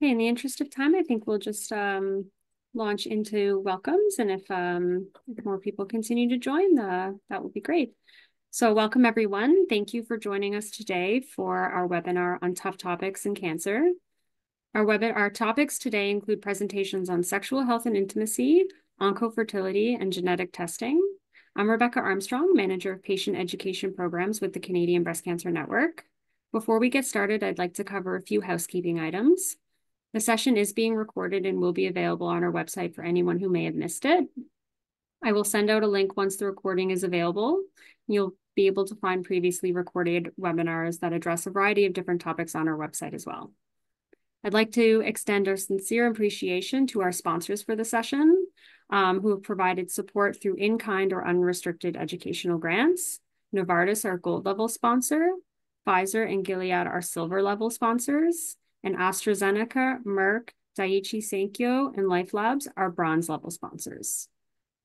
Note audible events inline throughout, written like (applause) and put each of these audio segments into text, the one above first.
Okay, in the interest of time, I think we'll just um, launch into welcomes. And if, um, if more people continue to join, uh, that would be great. So welcome everyone. Thank you for joining us today for our webinar on tough topics in cancer. Our, web our topics today include presentations on sexual health and intimacy, oncofertility, and genetic testing. I'm Rebecca Armstrong, Manager of Patient Education Programs with the Canadian Breast Cancer Network. Before we get started, I'd like to cover a few housekeeping items. The session is being recorded and will be available on our website for anyone who may have missed it. I will send out a link once the recording is available. You'll be able to find previously recorded webinars that address a variety of different topics on our website as well. I'd like to extend our sincere appreciation to our sponsors for the session, um, who have provided support through in-kind or unrestricted educational grants. Novartis, our gold level sponsor, Pfizer and Gilead, our silver level sponsors, and AstraZeneca, Merck, Daiichi Sankyo, and Life Labs are bronze level sponsors.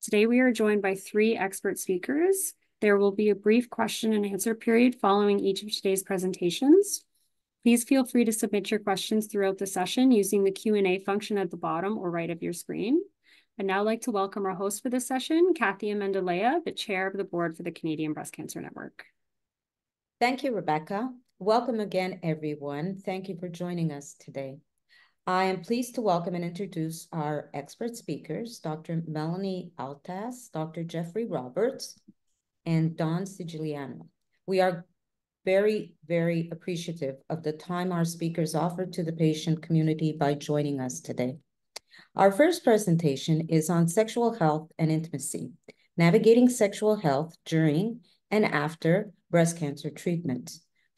Today we are joined by three expert speakers. There will be a brief question and answer period following each of today's presentations. Please feel free to submit your questions throughout the session using the Q&A function at the bottom or right of your screen. I'd now like to welcome our host for this session, Kathy Amendolea, the chair of the board for the Canadian Breast Cancer Network. Thank you, Rebecca. Welcome again, everyone. Thank you for joining us today. I am pleased to welcome and introduce our expert speakers, Dr. Melanie Altas, Dr. Jeffrey Roberts, and Don Siciliano. We are very, very appreciative of the time our speakers offered to the patient community by joining us today. Our first presentation is on sexual health and intimacy, navigating sexual health during and after breast cancer treatment.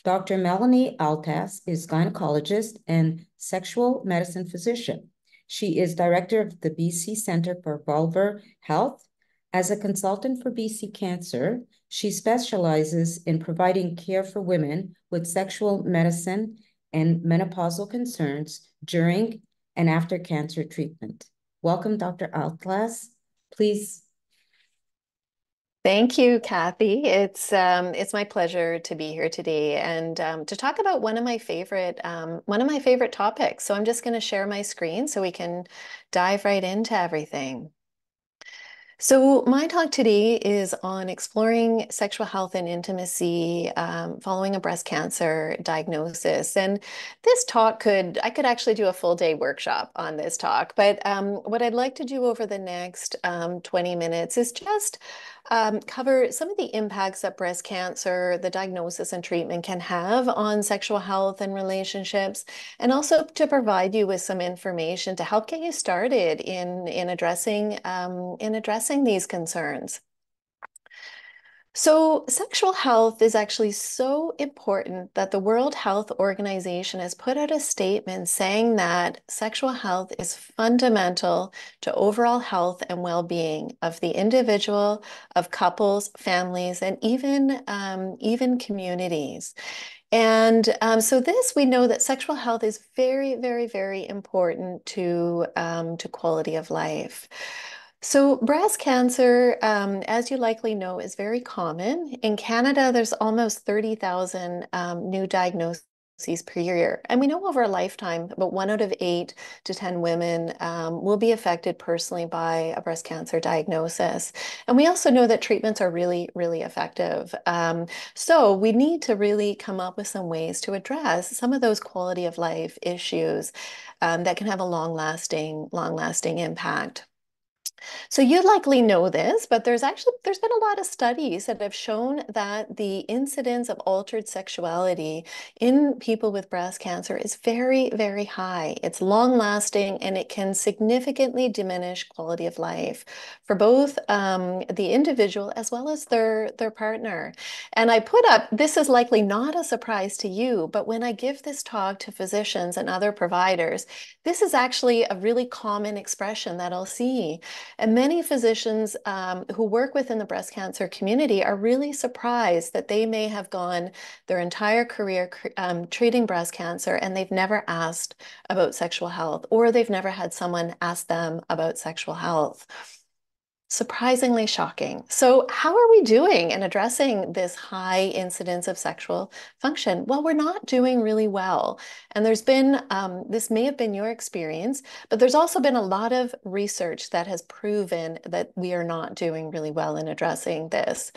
Dr. Melanie Altas is gynecologist and sexual medicine physician. She is director of the BC Center for Vulvar Health. As a consultant for BC Cancer, she specializes in providing care for women with sexual medicine and menopausal concerns during and after cancer treatment. Welcome, Dr. Althaus. Please Thank you, Kathy. It's um, it's my pleasure to be here today and um, to talk about one of my favorite um, one of my favorite topics. So I'm just going to share my screen so we can dive right into everything. So, my talk today is on exploring sexual health and intimacy um, following a breast cancer diagnosis. And this talk could, I could actually do a full day workshop on this talk. But um, what I'd like to do over the next um, 20 minutes is just um, cover some of the impacts that breast cancer, the diagnosis and treatment can have on sexual health and relationships, and also to provide you with some information to help get you started in, in addressing um, in addressing these concerns. So, sexual health is actually so important that the World Health Organization has put out a statement saying that sexual health is fundamental to overall health and well being of the individual, of couples, families, and even, um, even communities. And um, so, this we know that sexual health is very, very, very important to, um, to quality of life. So, breast cancer, um, as you likely know, is very common. In Canada, there's almost 30,000 um, new diagnoses per year. And we know over a lifetime, about one out of eight to 10 women um, will be affected personally by a breast cancer diagnosis. And we also know that treatments are really, really effective. Um, so we need to really come up with some ways to address some of those quality of life issues um, that can have a long lasting, long lasting impact. So you likely know this, but there's actually there's been a lot of studies that have shown that the incidence of altered sexuality in people with breast cancer is very, very high. It's long lasting and it can significantly diminish quality of life for both um, the individual as well as their, their partner. And I put up, this is likely not a surprise to you, but when I give this talk to physicians and other providers, this is actually a really common expression that I'll see. And many physicians um, who work within the breast cancer community are really surprised that they may have gone their entire career um, treating breast cancer and they've never asked about sexual health or they've never had someone ask them about sexual health. Surprisingly shocking. So, how are we doing in addressing this high incidence of sexual function? Well, we're not doing really well. And there's been, um, this may have been your experience, but there's also been a lot of research that has proven that we are not doing really well in addressing this.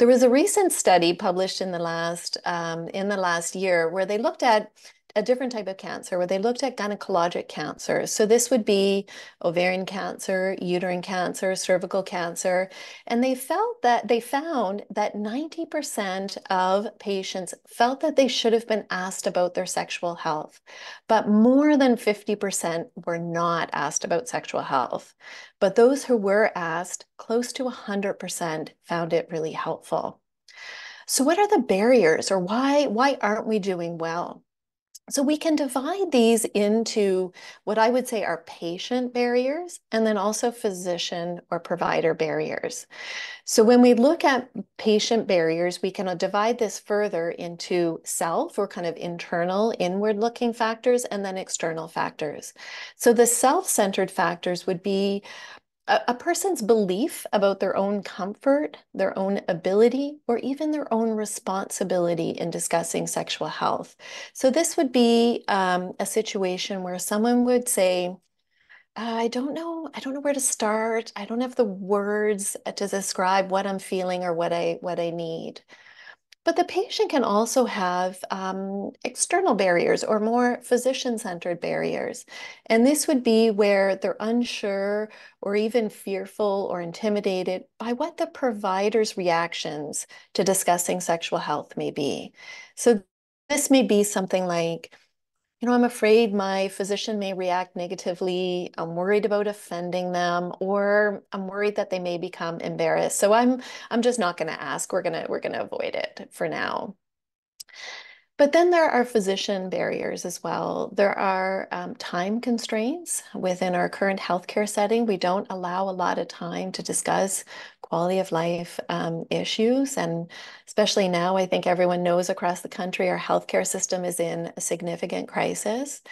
There was a recent study published in the last um, in the last year where they looked at a different type of cancer where they looked at gynecologic cancer. So this would be ovarian cancer, uterine cancer, cervical cancer, and they felt that they found that 90% of patients felt that they should have been asked about their sexual health, but more than 50% were not asked about sexual health. But those who were asked, close to 100% found it really helpful. So what are the barriers or why why aren't we doing well? So we can divide these into what I would say are patient barriers and then also physician or provider barriers. So when we look at patient barriers, we can divide this further into self or kind of internal, inward looking factors and then external factors. So the self-centered factors would be a, a person's belief about their own comfort, their own ability, or even their own responsibility in discussing sexual health. So this would be um, a situation where someone would say, I don't know. I don't know where to start. I don't have the words to describe what I'm feeling or what I what I need. But the patient can also have um, external barriers or more physician-centered barriers. And this would be where they're unsure or even fearful or intimidated by what the provider's reactions to discussing sexual health may be. So this may be something like, you know, I'm afraid my physician may react negatively. I'm worried about offending them, or I'm worried that they may become embarrassed. So I'm I'm just not going to ask. We're gonna we're gonna avoid it for now. But then there are physician barriers as well. There are um, time constraints within our current healthcare setting. We don't allow a lot of time to discuss quality of life um, issues. And especially now, I think everyone knows across the country our healthcare system is in a significant crisis.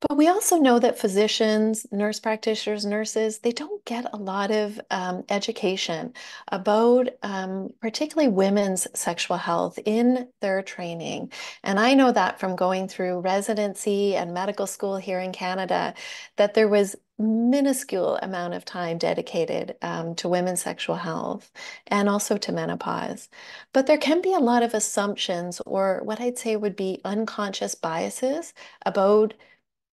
But we also know that physicians, nurse practitioners, nurses, they don't get a lot of um, education about um, particularly women's sexual health in their training. And I know that from going through residency and medical school here in Canada, that there was minuscule amount of time dedicated um, to women's sexual health and also to menopause. But there can be a lot of assumptions or what I'd say would be unconscious biases about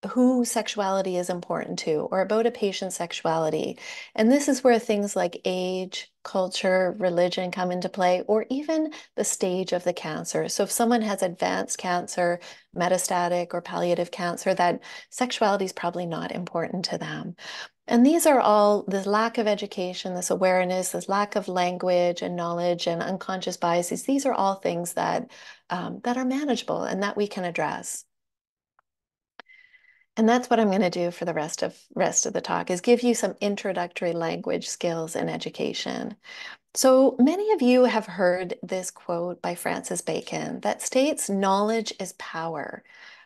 who sexuality is important to or about a patient's sexuality. And this is where things like age, culture, religion come into play, or even the stage of the cancer. So if someone has advanced cancer, metastatic or palliative cancer, that sexuality is probably not important to them. And these are all this lack of education, this awareness, this lack of language and knowledge and unconscious biases. These are all things that um, that are manageable and that we can address. And that's what I'm going to do for the rest of rest of the talk is give you some introductory language skills and education. So many of you have heard this quote by Francis Bacon that states knowledge is power.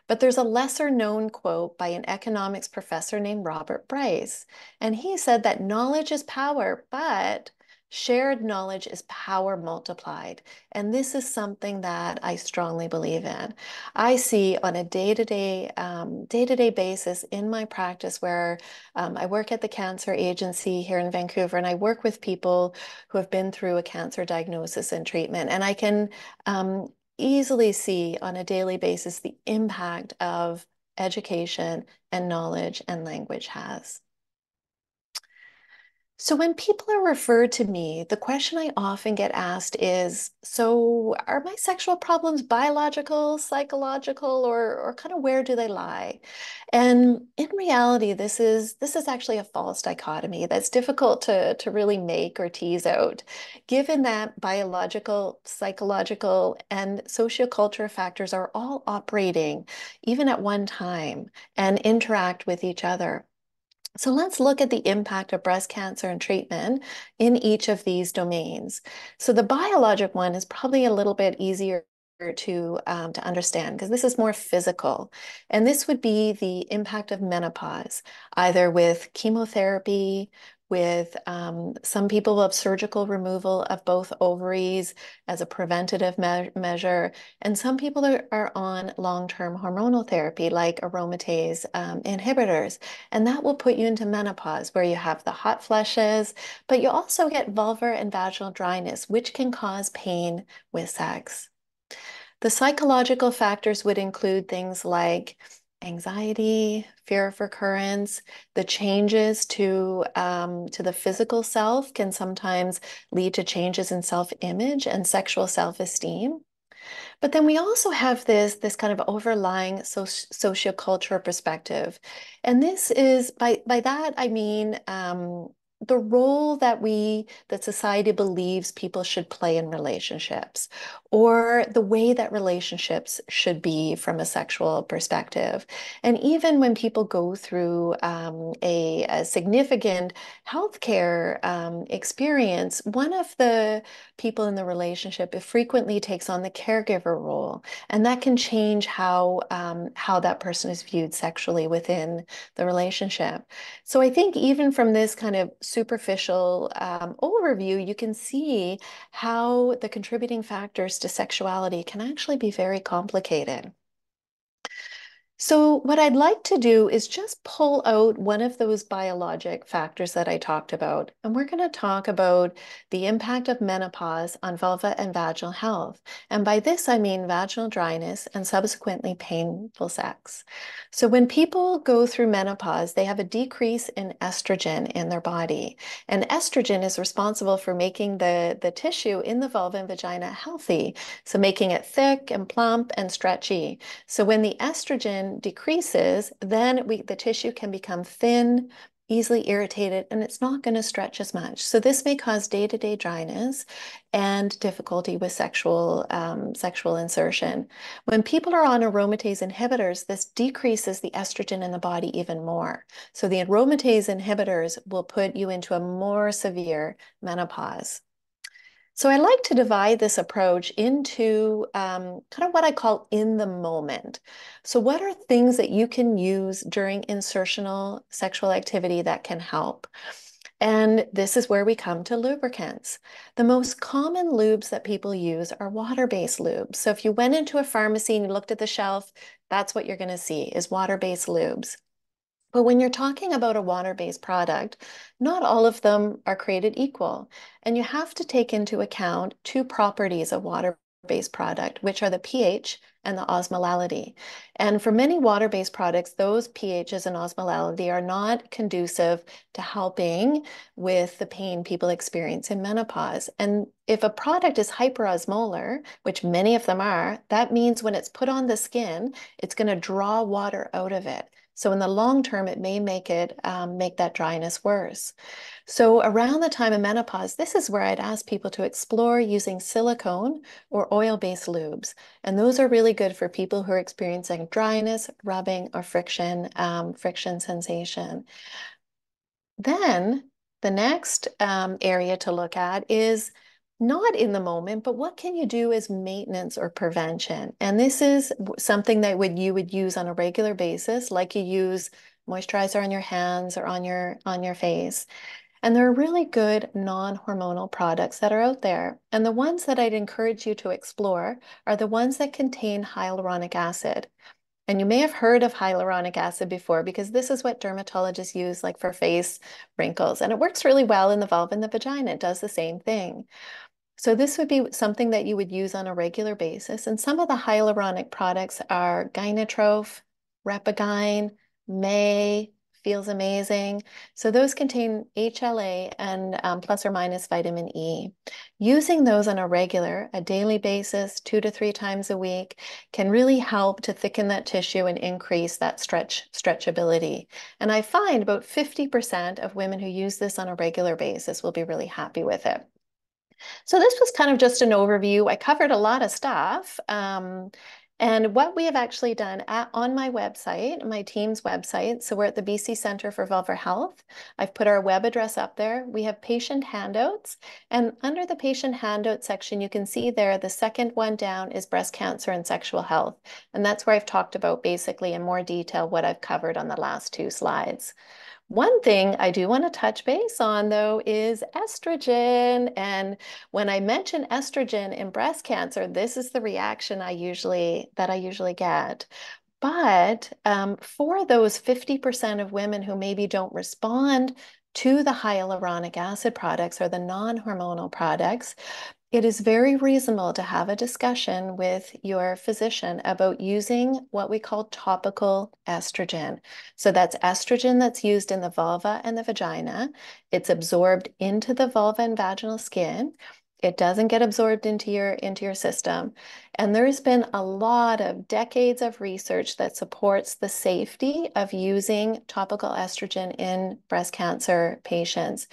But there's a lesser known quote by an economics professor named Robert Bryce. And he said that knowledge is power, but Shared knowledge is power multiplied. And this is something that I strongly believe in. I see on a day-to-day, um, day-to-day basis in my practice where um, I work at the cancer agency here in Vancouver and I work with people who have been through a cancer diagnosis and treatment. And I can um, easily see on a daily basis the impact of education and knowledge and language has. So when people are referred to me, the question I often get asked is, so are my sexual problems biological, psychological, or, or kind of where do they lie? And in reality, this is this is actually a false dichotomy that's difficult to, to really make or tease out, given that biological, psychological, and sociocultural factors are all operating even at one time and interact with each other. So let's look at the impact of breast cancer and treatment in each of these domains. So the biologic one is probably a little bit easier to um, to understand because this is more physical and this would be the impact of menopause either with chemotherapy with um, some people have surgical removal of both ovaries as a preventative me measure, and some people are, are on long-term hormonal therapy like aromatase um, inhibitors, and that will put you into menopause where you have the hot flushes, but you also get vulvar and vaginal dryness, which can cause pain with sex. The psychological factors would include things like anxiety, fear of recurrence, the changes to um, to the physical self can sometimes lead to changes in self-image and sexual self-esteem. But then we also have this, this kind of overlying soci sociocultural perspective. And this is, by, by that, I mean um, the role that we that society believes people should play in relationships or the way that relationships should be from a sexual perspective. And even when people go through um, a, a, significant healthcare um, experience one of the people in the relationship frequently takes on the caregiver role. And that can change how um, how that person is viewed sexually within the relationship. So i think even from this kind of superficial um, overview, you can see how the contributing factors to sexuality can actually be very complicated. So what I'd like to do is just pull out one of those biologic factors that I talked about, and we're going to talk about the impact of menopause on vulva and vaginal health. And by this, I mean vaginal dryness and subsequently painful sex. So when people go through menopause, they have a decrease in estrogen in their body. And estrogen is responsible for making the, the tissue in the vulva and vagina healthy. So making it thick and plump and stretchy. So when the estrogen decreases, then we, the tissue can become thin, easily irritated, and it's not going to stretch as much. So this may cause day-to-day -day dryness and difficulty with sexual, um, sexual insertion. When people are on aromatase inhibitors, this decreases the estrogen in the body even more. So the aromatase inhibitors will put you into a more severe menopause. So I like to divide this approach into um, kind of what I call in the moment. So what are things that you can use during insertional sexual activity that can help? And this is where we come to lubricants. The most common lubes that people use are water-based lubes. So if you went into a pharmacy and you looked at the shelf, that's what you're going to see is water-based lubes. But when you're talking about a water-based product, not all of them are created equal. And you have to take into account two properties of water-based product, which are the pH and the osmolality. And for many water-based products, those pHs and osmolality are not conducive to helping with the pain people experience in menopause. And if a product is hyperosmolar, which many of them are, that means when it's put on the skin, it's going to draw water out of it. So in the long term, it may make it um, make that dryness worse. So around the time of menopause, this is where I'd ask people to explore using silicone or oil-based lubes. And those are really good for people who are experiencing dryness, rubbing, or friction, um, friction sensation. Then the next um, area to look at is not in the moment, but what can you do as maintenance or prevention? And this is something that would you would use on a regular basis, like you use moisturizer on your hands or on your on your face. And there are really good non-hormonal products that are out there. And the ones that I'd encourage you to explore are the ones that contain hyaluronic acid. And you may have heard of hyaluronic acid before because this is what dermatologists use like for face wrinkles. And it works really well in the vulva and the vagina. It does the same thing. So this would be something that you would use on a regular basis. And some of the hyaluronic products are Gynatrof, Repagyn, May, Feels Amazing. So those contain HLA and um, plus or minus vitamin E. Using those on a regular, a daily basis, two to three times a week, can really help to thicken that tissue and increase that stretch stretchability. And I find about 50% of women who use this on a regular basis will be really happy with it. So this was kind of just an overview. I covered a lot of stuff. Um, and what we have actually done at, on my website, my team's website, so we're at the BC Centre for Vulvar Health. I've put our web address up there. We have patient handouts. And under the patient handout section, you can see there the second one down is breast cancer and sexual health. And that's where I've talked about basically in more detail what I've covered on the last two slides. One thing I do want to touch base on, though, is estrogen. And when I mention estrogen in breast cancer, this is the reaction I usually that I usually get. But um, for those 50% of women who maybe don't respond to the hyaluronic acid products or the non-hormonal products, it is very reasonable to have a discussion with your physician about using what we call topical estrogen. So that's estrogen that's used in the vulva and the vagina. It's absorbed into the vulva and vaginal skin. It doesn't get absorbed into your into your system. And there's been a lot of decades of research that supports the safety of using topical estrogen in breast cancer patients.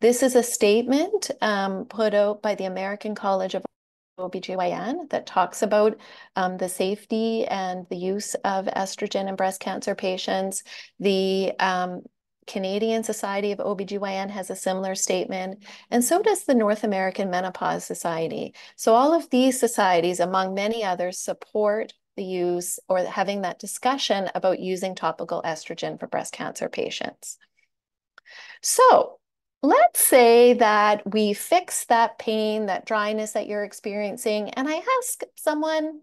This is a statement um, put out by the American College of OBGYN that talks about um, the safety and the use of estrogen in breast cancer patients. The um, Canadian Society of OBGYN has a similar statement, and so does the North American Menopause Society. So all of these societies, among many others, support the use or having that discussion about using topical estrogen for breast cancer patients. So let's say that we fix that pain, that dryness that you're experiencing, and I ask someone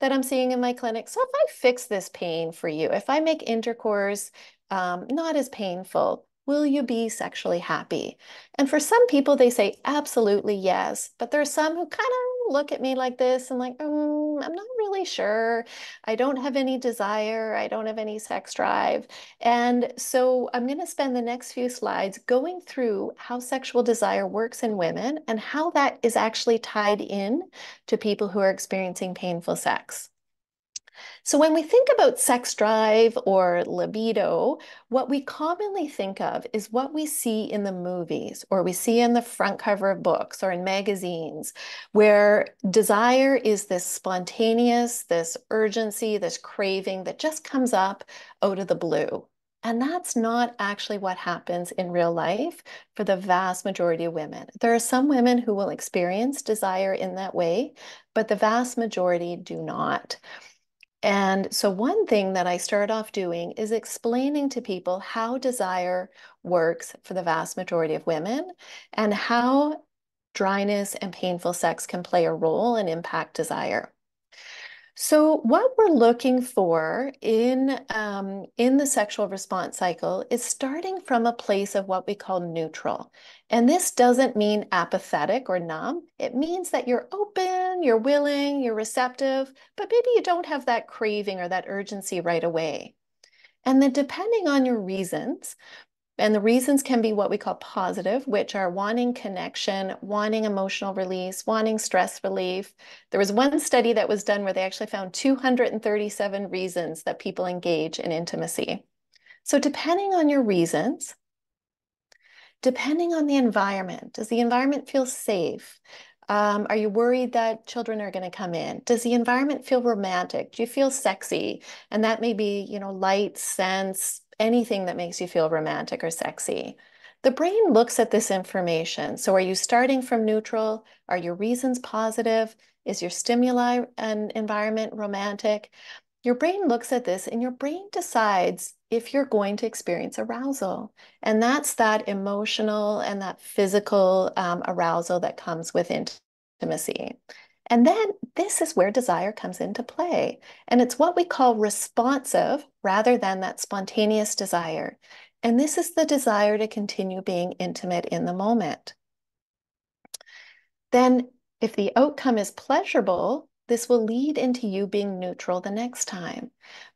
that I'm seeing in my clinic, so if I fix this pain for you, if I make intercourse um, not as painful, will you be sexually happy? And for some people, they say absolutely yes, but there are some who kind of look at me like this and like, um, I'm not really sure. I don't have any desire. I don't have any sex drive. And so I'm going to spend the next few slides going through how sexual desire works in women and how that is actually tied in to people who are experiencing painful sex. So when we think about sex drive or libido, what we commonly think of is what we see in the movies or we see in the front cover of books or in magazines, where desire is this spontaneous, this urgency, this craving that just comes up out of the blue. And that's not actually what happens in real life for the vast majority of women. There are some women who will experience desire in that way, but the vast majority do not. And so, one thing that I start off doing is explaining to people how desire works for the vast majority of women and how dryness and painful sex can play a role and impact desire. So what we're looking for in, um, in the sexual response cycle is starting from a place of what we call neutral. And this doesn't mean apathetic or numb. It means that you're open, you're willing, you're receptive, but maybe you don't have that craving or that urgency right away. And then depending on your reasons, and the reasons can be what we call positive, which are wanting connection, wanting emotional release, wanting stress relief. There was one study that was done where they actually found 237 reasons that people engage in intimacy. So depending on your reasons, depending on the environment, does the environment feel safe? Um, are you worried that children are going to come in? Does the environment feel romantic? Do you feel sexy? And that may be, you know, light, sense, anything that makes you feel romantic or sexy. The brain looks at this information. So are you starting from neutral? Are your reasons positive? Is your stimuli and environment romantic? Your brain looks at this and your brain decides if you're going to experience arousal. And that's that emotional and that physical um, arousal that comes with intimacy. And then this is where desire comes into play. And it's what we call responsive rather than that spontaneous desire. And this is the desire to continue being intimate in the moment. Then, if the outcome is pleasurable, this will lead into you being neutral the next time.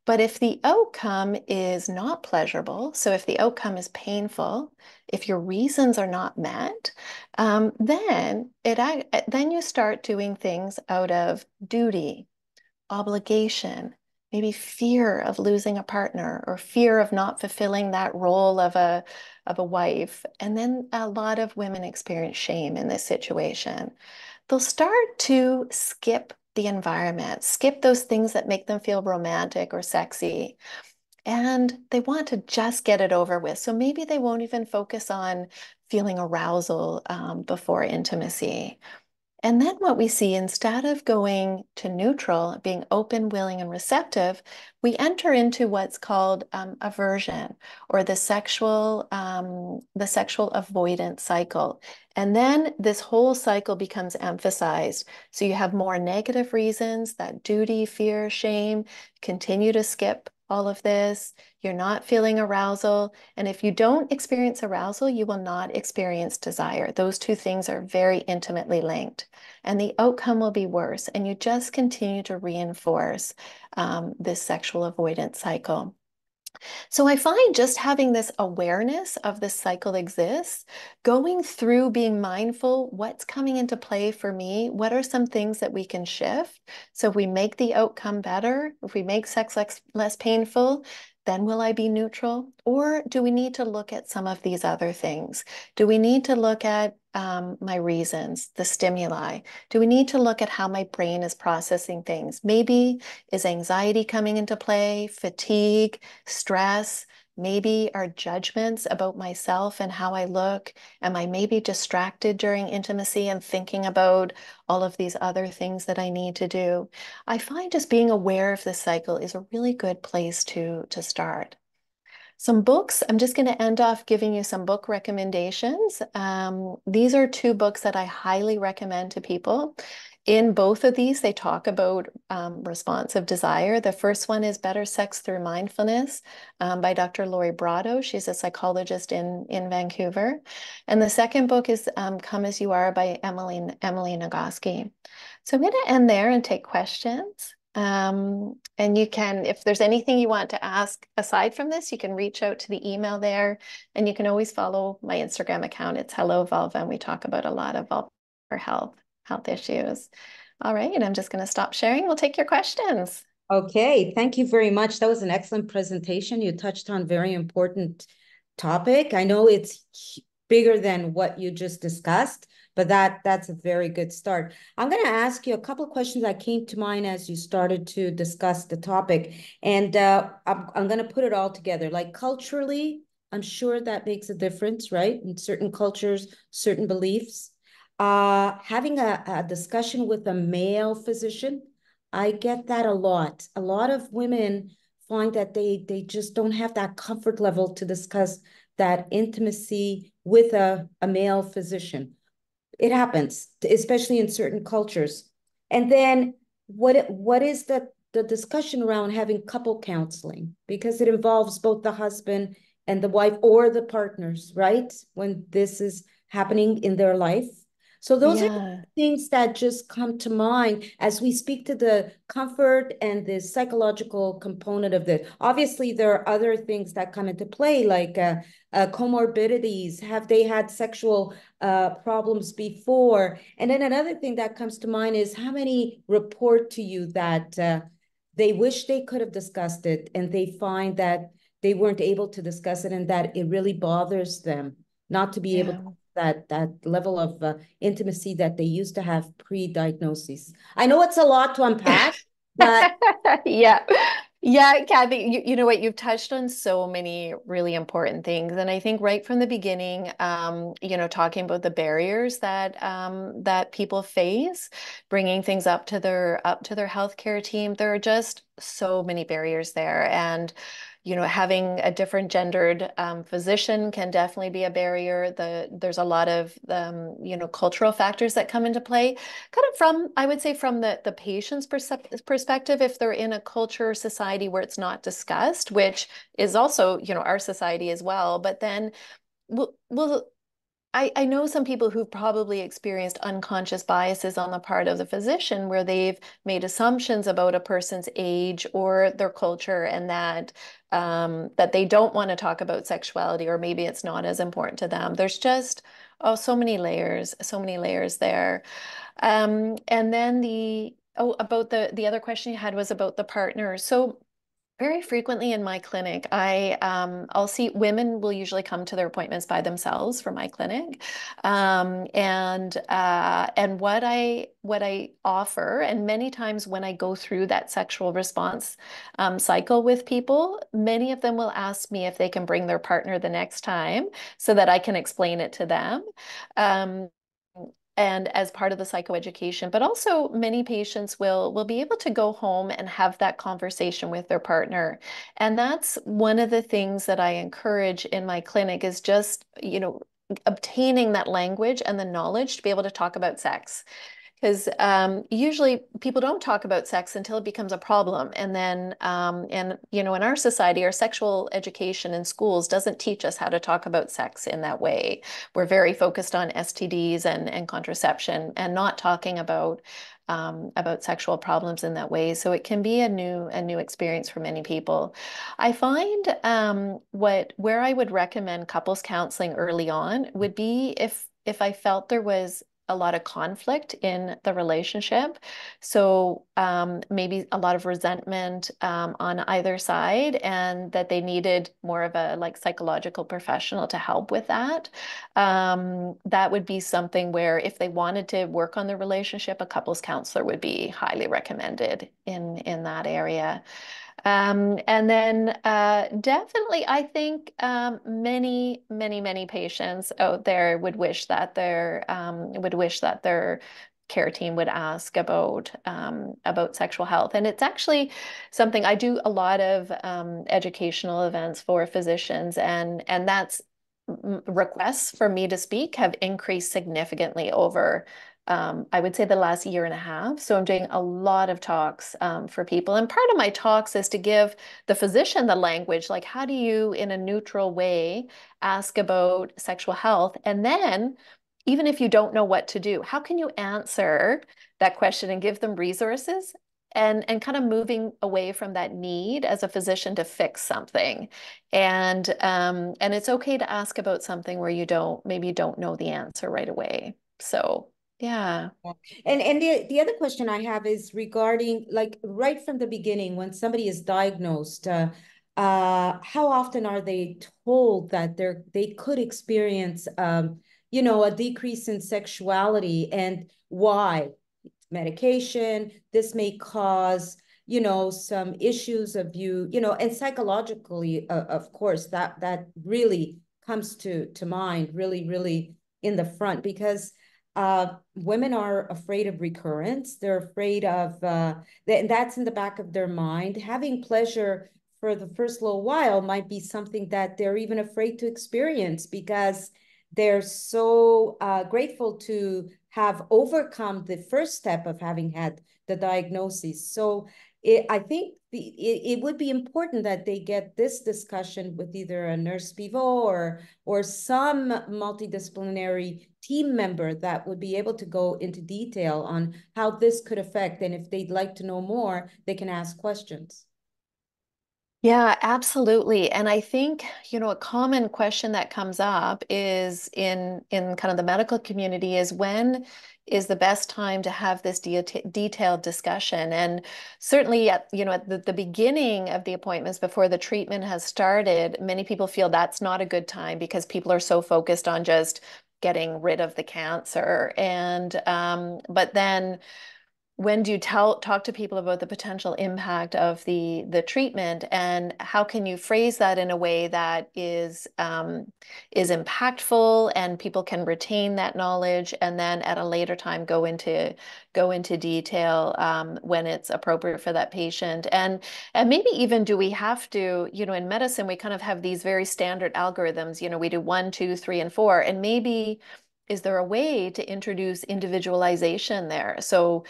But if the outcome is not pleasurable, so if the outcome is painful, if your reasons are not met, um, then it then you start doing things out of duty, obligation, maybe fear of losing a partner or fear of not fulfilling that role of a of a wife. And then a lot of women experience shame in this situation. They'll start to skip the environment, skip those things that make them feel romantic or sexy. And they want to just get it over with. So maybe they won't even focus on feeling arousal um, before intimacy. And then what we see, instead of going to neutral, being open, willing, and receptive, we enter into what's called um, aversion or the sexual um, the sexual avoidance cycle. And then this whole cycle becomes emphasized. So you have more negative reasons that duty, fear, shame, continue to skip all of this. You're not feeling arousal. And if you don't experience arousal, you will not experience desire. Those two things are very intimately linked. And the outcome will be worse. And you just continue to reinforce um, this sexual avoidance cycle. So I find just having this awareness of this cycle exists, going through being mindful, what's coming into play for me? What are some things that we can shift? So if we make the outcome better, if we make sex less, less painful, then will I be neutral? Or do we need to look at some of these other things? Do we need to look at um, my reasons, the stimuli? Do we need to look at how my brain is processing things? Maybe is anxiety coming into play, fatigue, stress? Maybe are judgments about myself and how I look? Am I maybe distracted during intimacy and thinking about all of these other things that I need to do? I find just being aware of this cycle is a really good place to, to start. Some books, I'm just going to end off giving you some book recommendations. Um, these are two books that I highly recommend to people. In both of these, they talk about um, responsive desire. The first one is Better Sex Through Mindfulness um, by Dr. Lori Brotto. She's a psychologist in, in Vancouver. And the second book is um, Come As You Are by Emily, Emily Nagoski. So I'm going to end there and take questions. Um, and you can, if there's anything you want to ask aside from this, you can reach out to the email there. And you can always follow my Instagram account. It's Hello Vulva, and we talk about a lot of vulva health health issues. All right, and I'm just going to stop sharing. We'll take your questions. Okay, thank you very much. That was an excellent presentation. You touched on very important topic. I know it's bigger than what you just discussed, but that that's a very good start. I'm going to ask you a couple of questions that came to mind as you started to discuss the topic, and uh, I'm I'm going to put it all together. Like culturally, I'm sure that makes a difference, right? In certain cultures, certain beliefs uh, having a, a discussion with a male physician, I get that a lot. A lot of women find that they they just don't have that comfort level to discuss that intimacy with a, a male physician. It happens, especially in certain cultures. And then what what is the the discussion around having couple counseling because it involves both the husband and the wife or the partners, right? When this is happening in their life. So those yeah. are things that just come to mind as we speak to the comfort and the psychological component of this. Obviously, there are other things that come into play, like uh, uh, comorbidities. Have they had sexual uh, problems before? And then another thing that comes to mind is how many report to you that uh, they wish they could have discussed it and they find that they weren't able to discuss it and that it really bothers them not to be yeah. able to that that level of uh, intimacy that they used to have pre-diagnosis. I know it's a lot to unpack, but (laughs) yeah. Yeah, Kathy, you, you know what? You've touched on so many really important things. And I think right from the beginning, um, you know, talking about the barriers that um, that people face, bringing things up to their up to their healthcare team, there are just so many barriers there. And you know, having a different gendered um, physician can definitely be a barrier. The there's a lot of um, you know cultural factors that come into play. Kind of from I would say from the the patient's perspective, if they're in a culture society where it's not discussed, which is also you know our society as well. But then we'll, we'll I, I know some people who've probably experienced unconscious biases on the part of the physician where they've made assumptions about a person's age or their culture and that um, that they don't want to talk about sexuality or maybe it's not as important to them. There's just oh so many layers, so many layers there. Um, and then the oh about the the other question you had was about the partner. So very frequently in my clinic, I um, I'll see women will usually come to their appointments by themselves for my clinic, um, and uh, and what I what I offer, and many times when I go through that sexual response um, cycle with people, many of them will ask me if they can bring their partner the next time so that I can explain it to them. And as part of the psychoeducation, but also many patients will will be able to go home and have that conversation with their partner. And that's one of the things that I encourage in my clinic is just, you know, obtaining that language and the knowledge to be able to talk about sex because um, usually people don't talk about sex until it becomes a problem and then um, and you know in our society our sexual education in schools doesn't teach us how to talk about sex in that way we're very focused on stds and, and contraception and not talking about um, about sexual problems in that way. So it can be a new a new experience for many people. I find um, what where I would recommend couples counseling early on would be if if I felt there was a lot of conflict in the relationship. So um, maybe a lot of resentment um, on either side, and that they needed more of a like psychological professional to help with that. Um, that would be something where if they wanted to work on the relationship, a couples counselor would be highly recommended in in that area. Um, and then uh, definitely, I think um, many, many, many patients out there would wish that their um, would wish that their care team would ask about um, about sexual health. And it's actually something I do a lot of um, educational events for physicians, and and that's requests for me to speak have increased significantly over um, I would say the last year and a half. So I'm doing a lot of talks um, for people. And part of my talks is to give the physician the language, like how do you, in a neutral way, ask about sexual health? And then, even if you don't know what to do, how can you answer that question and give them resources? And, and kind of moving away from that need as a physician to fix something and um, and it's okay to ask about something where you don't maybe you don't know the answer right away so yeah. And and the the other question I have is regarding like right from the beginning when somebody is diagnosed, uh, uh, how often are they told that they're they could experience um, you know, a decrease in sexuality and why? Medication, this may cause you know some issues of you you know and psychologically uh, of course that that really comes to to mind really really in the front because uh, women are afraid of recurrence. They're afraid of, uh, th that's in the back of their mind. Having pleasure for the first little while might be something that they're even afraid to experience because they're so uh, grateful to have overcome the first step of having had the diagnosis. So it, I think it, it would be important that they get this discussion with either a nurse pivot or or some multidisciplinary team member that would be able to go into detail on how this could affect. And if they'd like to know more, they can ask questions. Yeah, absolutely. And I think, you know, a common question that comes up is in in kind of the medical community is when is the best time to have this de detailed discussion. And certainly at, you know, at the, the beginning of the appointments before the treatment has started, many people feel that's not a good time because people are so focused on just getting rid of the cancer. And um, but then when do you tell talk to people about the potential impact of the the treatment? And how can you phrase that in a way that is um, is impactful and people can retain that knowledge and then at a later time go into go into detail um, when it's appropriate for that patient? And and maybe even do we have to you know in medicine we kind of have these very standard algorithms you know we do one two three and four. And maybe is there a way to introduce individualization there? So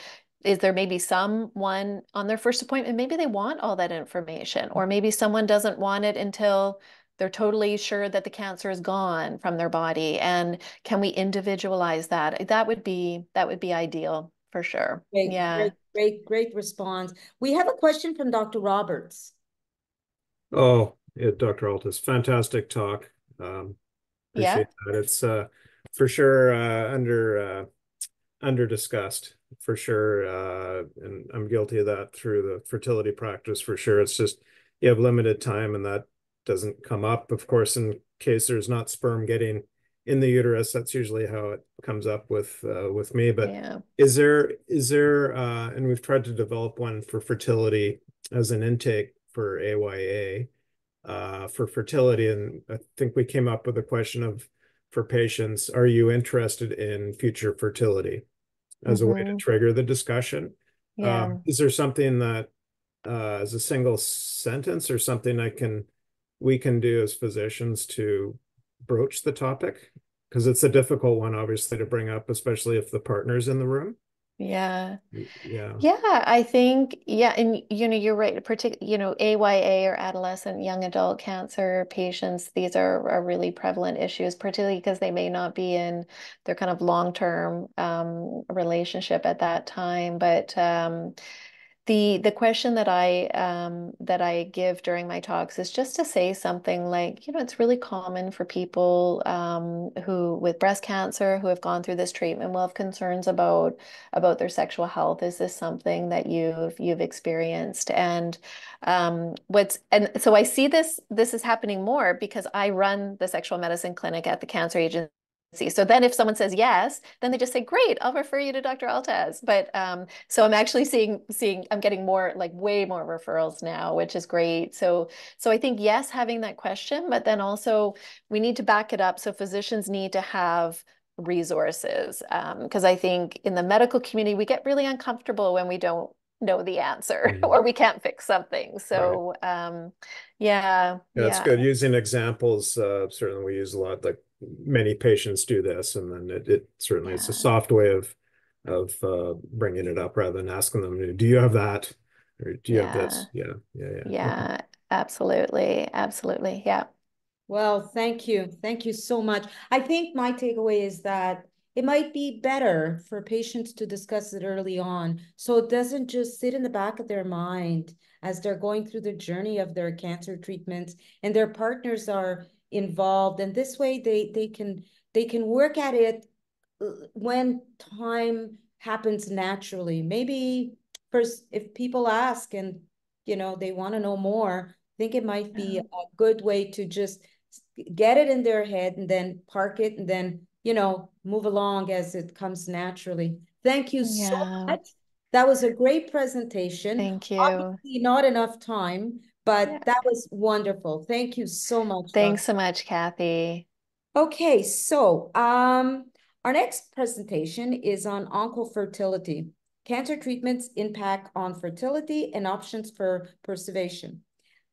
is there maybe someone on their first appointment, maybe they want all that information, or maybe someone doesn't want it until they're totally sure that the cancer is gone from their body. And can we individualize that? That would be that would be ideal for sure. Great, yeah. Great, great, great response. We have a question from Dr. Roberts. Oh, yeah, Dr. Altas, fantastic talk. Um, appreciate yeah. that. It's uh, for sure uh, under uh, under discussed for sure. Uh, and I'm guilty of that through the fertility practice for sure. It's just you have limited time and that doesn't come up. Of course, in case there's not sperm getting in the uterus, that's usually how it comes up with uh, with me. But yeah. is there is there uh, and we've tried to develop one for fertility as an intake for AYA uh, for fertility, and I think we came up with a question of for patients, are you interested in future fertility? As a way to Mhm. trigger the discussion. Yeah. Um, is there something that, uh, as a single sentence or something I can, we can do as physicians to broach the topic? Because it's a difficult one, obviously, to bring up, especially if the partner's in the room. Yeah. Yeah. Yeah, I think, yeah, and you know, you're right, Particularly, you know, AYA or adolescent young adult cancer patients, these are, are really prevalent issues, particularly because they may not be in their kind of long-term um, relationship at that time. But um, the the question that I um, that I give during my talks is just to say something like, you know, it's really common for people um, who with breast cancer who have gone through this treatment will have concerns about about their sexual health. Is this something that you've you've experienced? And um, what's and so I see this this is happening more because I run the sexual medicine clinic at the Cancer Agency so then if someone says yes, then they just say, great, I'll refer you to Dr. Altas. But um, so I'm actually seeing, seeing, I'm getting more, like way more referrals now, which is great. So, so I think, yes, having that question, but then also we need to back it up. So physicians need to have resources because um, I think in the medical community, we get really uncomfortable when we don't know the answer (laughs) mm or we can't fix something. So right. um, yeah. Yeah, it's yeah. good. Using examples, uh, certainly we use a lot, like many patients do this, and then it, it certainly yeah. it's a soft way of of uh, bringing it up rather than asking them, "Do you have that?" or "Do you yeah. have this?" Yeah, yeah, yeah. Yeah, okay. absolutely, absolutely. Yeah. Well, thank you, thank you so much. I think my takeaway is that it might be better for patients to discuss it early on, so it doesn't just sit in the back of their mind as they're going through the journey of their cancer treatments, and their partners are involved and this way they they can they can work at it uh, when time happens naturally. Maybe first if people ask and you know they want to know more i think it might be a good way to just get it in their head and then park it and then you know move along as it comes naturally. Thank you yeah. so much. That was a great presentation. Thank you. Obviously not enough time but yeah. that was wonderful. Thank you so much. Thanks Dr. so much, Kathy. Okay, so um, our next presentation is on oncofertility, cancer treatments impact on fertility and options for preservation.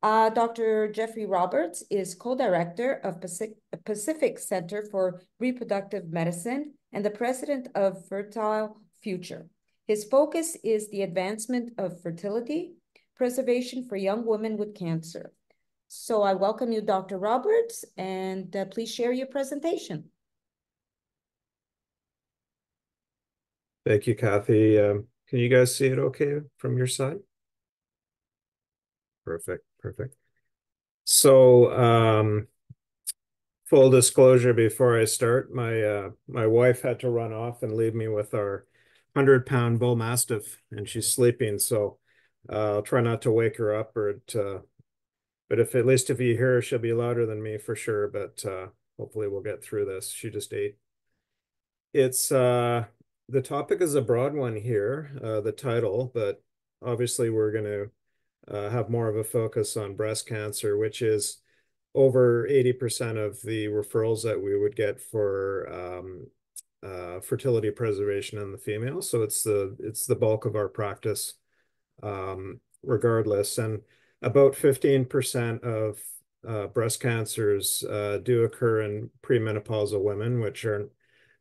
Uh, Dr. Jeffrey Roberts is co-director of Pacific, Pacific Center for Reproductive Medicine and the president of Fertile Future. His focus is the advancement of fertility, preservation for young women with cancer. So I welcome you, Dr. Roberts, and uh, please share your presentation. Thank you, Kathy. Um, can you guys see it okay from your side? Perfect, perfect. So, um, full disclosure before I start, my uh, my wife had to run off and leave me with our 100-pound bull mastiff, and she's sleeping, so uh, I'll try not to wake her up or to, but if at least if you hear her, she'll be louder than me for sure. But uh, hopefully we'll get through this. She just ate. It's uh, the topic is a broad one here, uh, the title, but obviously we're going to uh, have more of a focus on breast cancer, which is over 80% of the referrals that we would get for um, uh, fertility preservation in the female. So it's the it's the bulk of our practice um, regardless. And about 15% of uh, breast cancers uh, do occur in premenopausal women, which are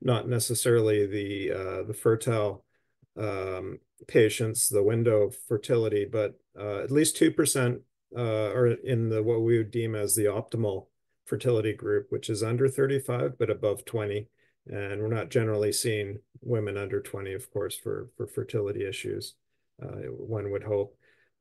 not necessarily the uh, the fertile um, patients, the window of fertility, but uh, at least 2% uh, are in the what we would deem as the optimal fertility group, which is under 35 but above 20. And we're not generally seeing women under 20, of course, for, for fertility issues. Uh, one would hope.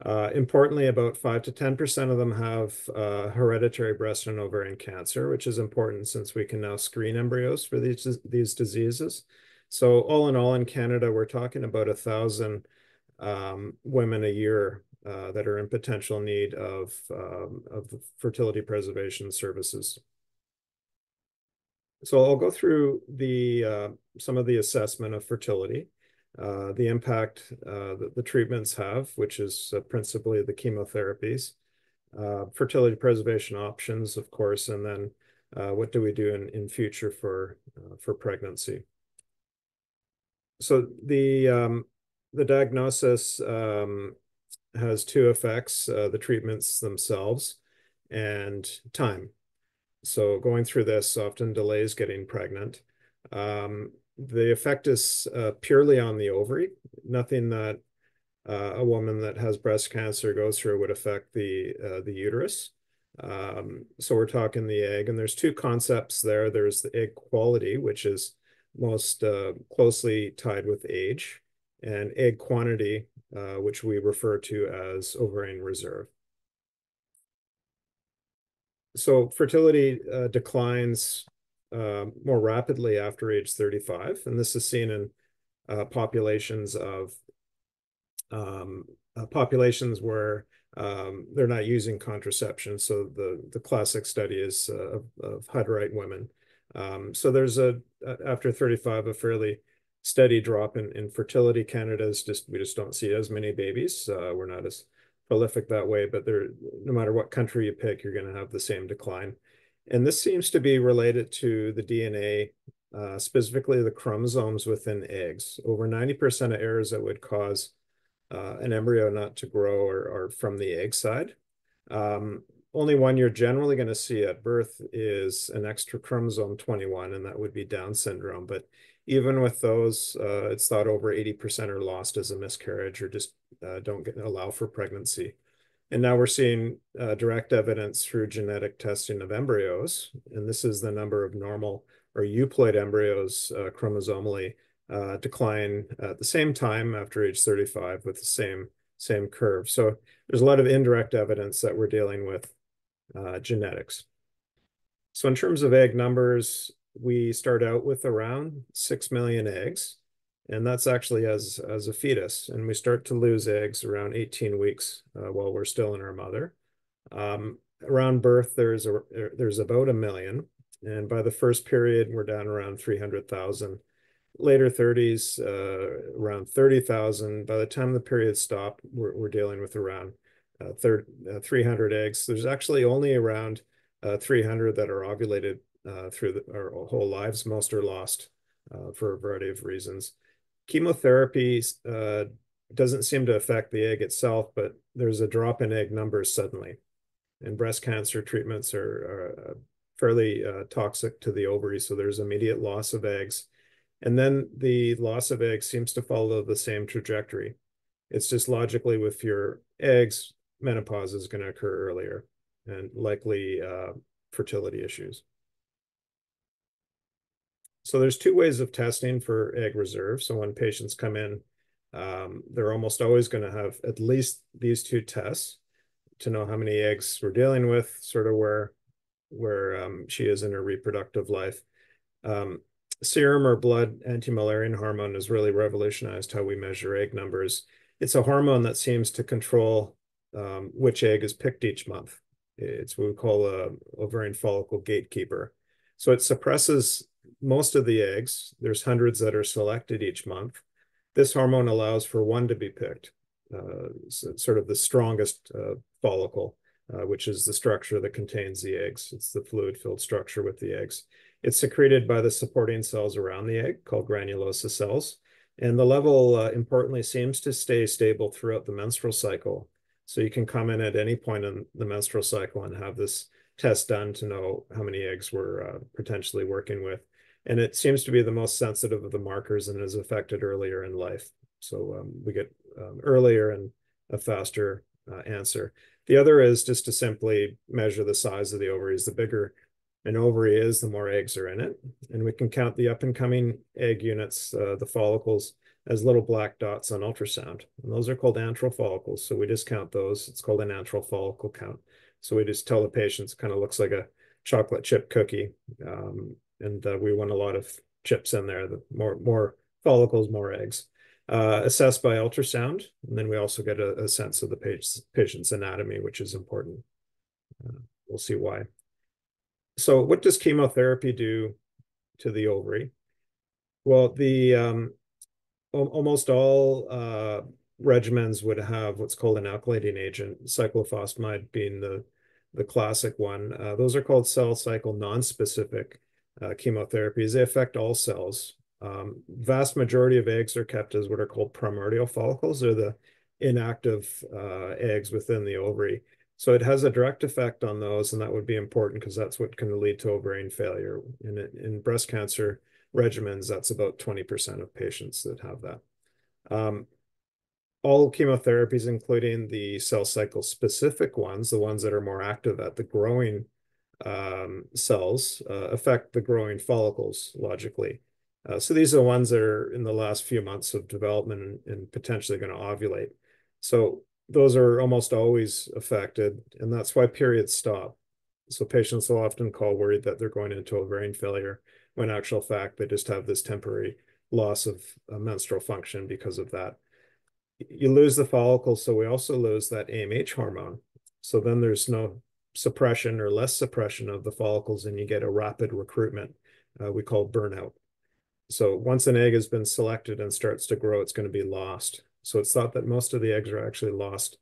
Uh, importantly, about 5 to 10% of them have uh, hereditary breast and ovarian cancer, which is important since we can now screen embryos for these, these diseases. So all in all, in Canada, we're talking about a thousand um, women a year uh, that are in potential need of, um, of fertility preservation services. So I'll go through the uh, some of the assessment of fertility. Uh, the impact uh, that the treatments have, which is uh, principally the chemotherapies, fertility preservation options, of course, and then what do we do in, in future for, for pregnancy? So the, um, the diagnosis um, has two effects, the treatments themselves and time. So going through this often delays getting pregnant. Um, the effect is uh, purely on the ovary. Nothing that uh, a woman that has breast cancer goes through would affect the uh, the uterus. Um, so we're talking the egg, and there's two concepts there. There's the egg quality, which is most uh, closely tied with age, and egg quantity, uh, which we refer to as ovarian reserve. So fertility uh, declines uh, more rapidly after age 35, and this is seen in uh, populations of um, uh, populations where um, they're not using contraception. So the the classic study is uh, of, of women. Um, so there's a after 35 a fairly steady drop in, in fertility. Canada's just we just don't see as many babies. Uh, we're not as prolific that way, but there no matter what country you pick, you're going to have the same decline. And this seems to be related to the DNA, uh, specifically the chromosomes within eggs. Over 90% of errors that would cause uh, an embryo not to grow are, are from the egg side. Um, only one you're generally going to see at birth is an extra chromosome 21, and that would be Down syndrome. But even with those, uh, it's thought over 80% are lost as a miscarriage or just uh, don't get, allow for pregnancy. And now we're seeing uh, direct evidence through genetic testing of embryos. And this is the number of normal or euploid embryos uh, chromosomally uh, decline at the same time after age 35 with the same, same curve. So there's a lot of indirect evidence that we're dealing with uh, genetics. So in terms of egg numbers, we start out with around 6 million eggs and that's actually as as a fetus. And we start to lose eggs around 18 weeks uh, while we're still in our mother. Um, around birth there's a there's about a million. And by the first period we're down around 300,000 later 30s uh, around 30,000 by the time the period stopped we're, we're dealing with around uh, third, uh, 300 eggs. There's actually only around uh, 300 that are ovulated uh, through the, our whole lives most are lost for a variety of reasons chemotherapy uh, doesn't seem to affect the egg itself, but there's a drop in egg numbers suddenly. And breast cancer treatments are, are uh, fairly uh, toxic to the ovary, so there's immediate loss of eggs. And then the loss of eggs seems to follow the same trajectory. It's just logically with your eggs, menopause is going to occur earlier and likely uh, fertility issues. So there's two ways of testing for egg reserve. So when patients come in, um, they're almost always going to have at least these two tests to know how many eggs we're dealing with, sort of where where um, she is in her reproductive life. Um, serum or blood anti-Müllerian hormone has really revolutionized how we measure egg numbers. It's a hormone that seems to control um, which egg is picked each month. It's what we call a ovarian follicle gatekeeper. So it suppresses most of the eggs, there's hundreds that are selected each month. This hormone allows for one to be picked, uh, so sort of the strongest uh, follicle, uh, which is the structure that contains the eggs. It's the fluid-filled structure with the eggs. It's secreted by the supporting cells around the egg called granulosa cells. And the level, uh, importantly, seems to stay stable throughout the menstrual cycle. So you can come in at any point in the menstrual cycle and have this test done to know how many eggs we're uh, potentially working with and it seems to be the most sensitive of the markers and is affected earlier in life. So um, we get um, earlier and a faster uh, answer. The other is just to simply measure the size of the ovaries. The bigger an ovary is, the more eggs are in it. And we can count the up and coming egg units, uh, the follicles, as little black dots on ultrasound. And those are called antral follicles. So we just count those. It's called an antral follicle count. So we just tell the patients kind of looks like a chocolate chip cookie. Um, and uh, we want a lot of chips in there. The more more follicles, more eggs. Uh, assessed by ultrasound, and then we also get a, a sense of the patient's, patient's anatomy, which is important. Uh, we'll see why. So, what does chemotherapy do to the ovary? Well, the um, almost all uh, regimens would have what's called an alkylating agent, cyclophosphamide being the the classic one. Uh, those are called cell cycle non-specific uh, chemotherapies. They affect all cells. Um, vast majority of eggs are kept as what are called primordial follicles. They're the inactive uh, eggs within the ovary. So it has a direct effect on those, and that would be important because that's what can lead to ovarian failure. In, in breast cancer regimens, that's about 20% of patients that have that. Um, all chemotherapies, including the cell cycle specific ones, the ones that are more active at the growing um, cells, uh, affect the growing follicles logically. Uh, so these are the ones that are in the last few months of development and, potentially going to ovulate. So those are almost always affected, and that's why periods stop. So patients will often call worried that they're going into ovarian failure, when actual fact they just have this temporary loss of uh, menstrual function because of that. You lose the follicle, so we also lose that AMH hormone. So then there's no suppression or less suppression of the follicles, and you get a rapid recruitment uh, we call burnout. So once an egg has been selected and starts to grow, it's going to be lost. So it's thought that most of the eggs are actually lost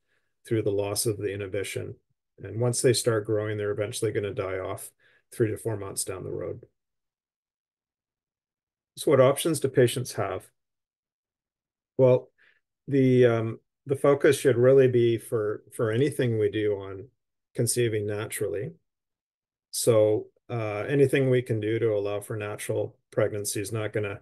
through the loss of the inhibition. And once they start growing, they're eventually going to die off three to four months down the road. So what options do patients have? Well, the um, the focus should really be for for anything we do on conceiving naturally. So uh, anything we can do to allow for natural pregnancy is not going to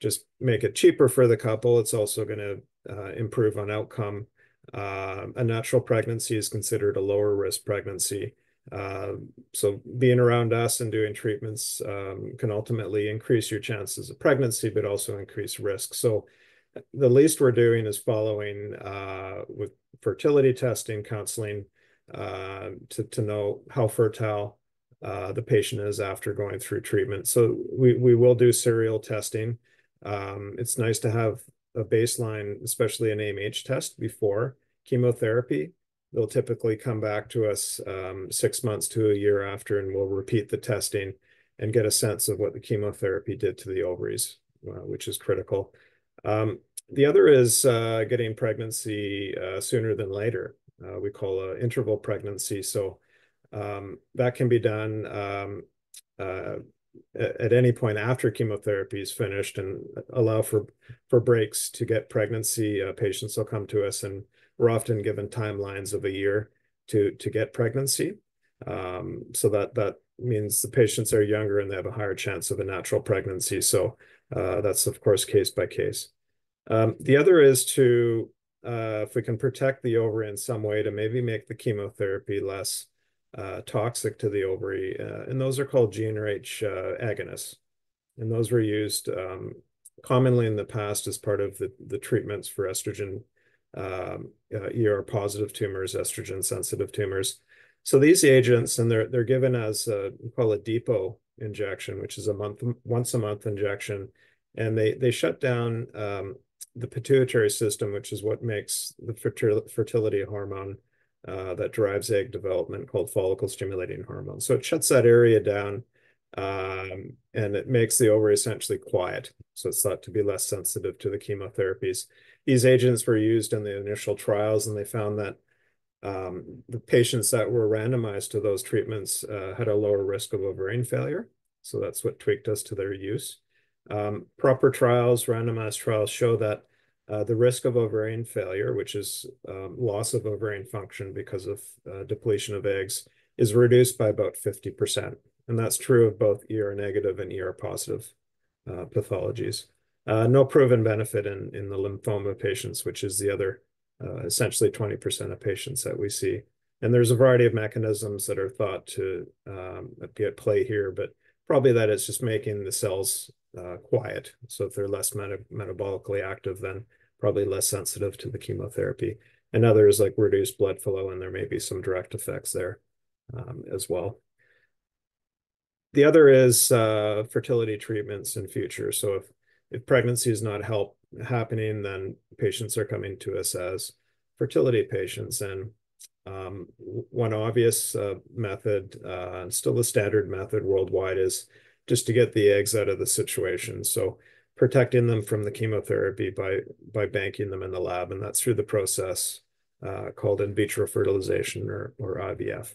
just make it cheaper for the couple. It's also going to uh, improve on outcome. Uh, a natural pregnancy is considered a lower risk pregnancy. Uh, so being around us and doing treatments um, can ultimately increase your chances of pregnancy, but also increase risk. So the least we're doing is following uh, with fertility testing, counseling uh, to, to know how fertile uh, the patient is after going through treatment. So we, we will do serial testing. Um, it's nice to have a baseline, especially an AMH test before chemotherapy. They'll typically come back to us um, six months to a year after, and we'll repeat the testing and get a sense of what the chemotherapy did to the ovaries, uh, which is critical. Um, the other is uh, getting pregnancy uh, sooner than later. Uh, we call a interval pregnancy. So um, that can be done um, uh, at any point after chemotherapy is finished and allow for for breaks to get pregnancy. Uh, patients will come to us and we're often given timelines of a year to to get pregnancy. Um, so that that means the patients are younger and they have a higher chance of a natural pregnancy. So uh, that's of course case by case. Um, the other is to uh, if we can protect the ovary in some way to maybe make the chemotherapy less uh, toxic to the ovary, uh, and those are called GnRH uh, agonists. And those were used um, commonly in the past as part of the, the treatments for estrogen, um, ER positive tumors, estrogen sensitive tumors. So these agents, and they're they're given as a, we call it depot injection, which is a month once a month injection, and they they shut down um, the pituitary system, which is what makes the fertility hormone uh, that drives egg development called follicle stimulating hormone. So it shuts that area down um, and it makes the ovary essentially quiet. So it's thought to be less sensitive to the chemotherapies. These agents were used in the initial trials and they found that um, the patients that were randomized to those treatments uh, had a lower risk of ovarian failure. So that's what tweaked us to their use. Um, proper trials, randomized trials show that uh, the risk of ovarian failure, which is um, loss of ovarian function because of uh, depletion of eggs, is reduced by about 50%. And that's true of both ER negative and ER positive uh, pathologies. Uh, no proven benefit in, in the lymphoma patients, which is the other uh, essentially 20% of patients that we see. And there's a variety of mechanisms that are thought to um, be at play here, but probably that it's just making the cells uh, quiet. So if they're less meta metabolically active, then probably less sensitive to the chemotherapy. And others like reduced blood flow, and there may be some direct effects there um, as well. The other is uh, fertility treatments in future. So if, if pregnancy is not help happening, then patients are coming to us as fertility patients. And um, one obvious uh, method, uh, still the standard method worldwide, is just to get the eggs out of the situation. So protecting them from the chemotherapy by by banking them in the lab, and that's through the process uh, called in vitro fertilization or or IVF.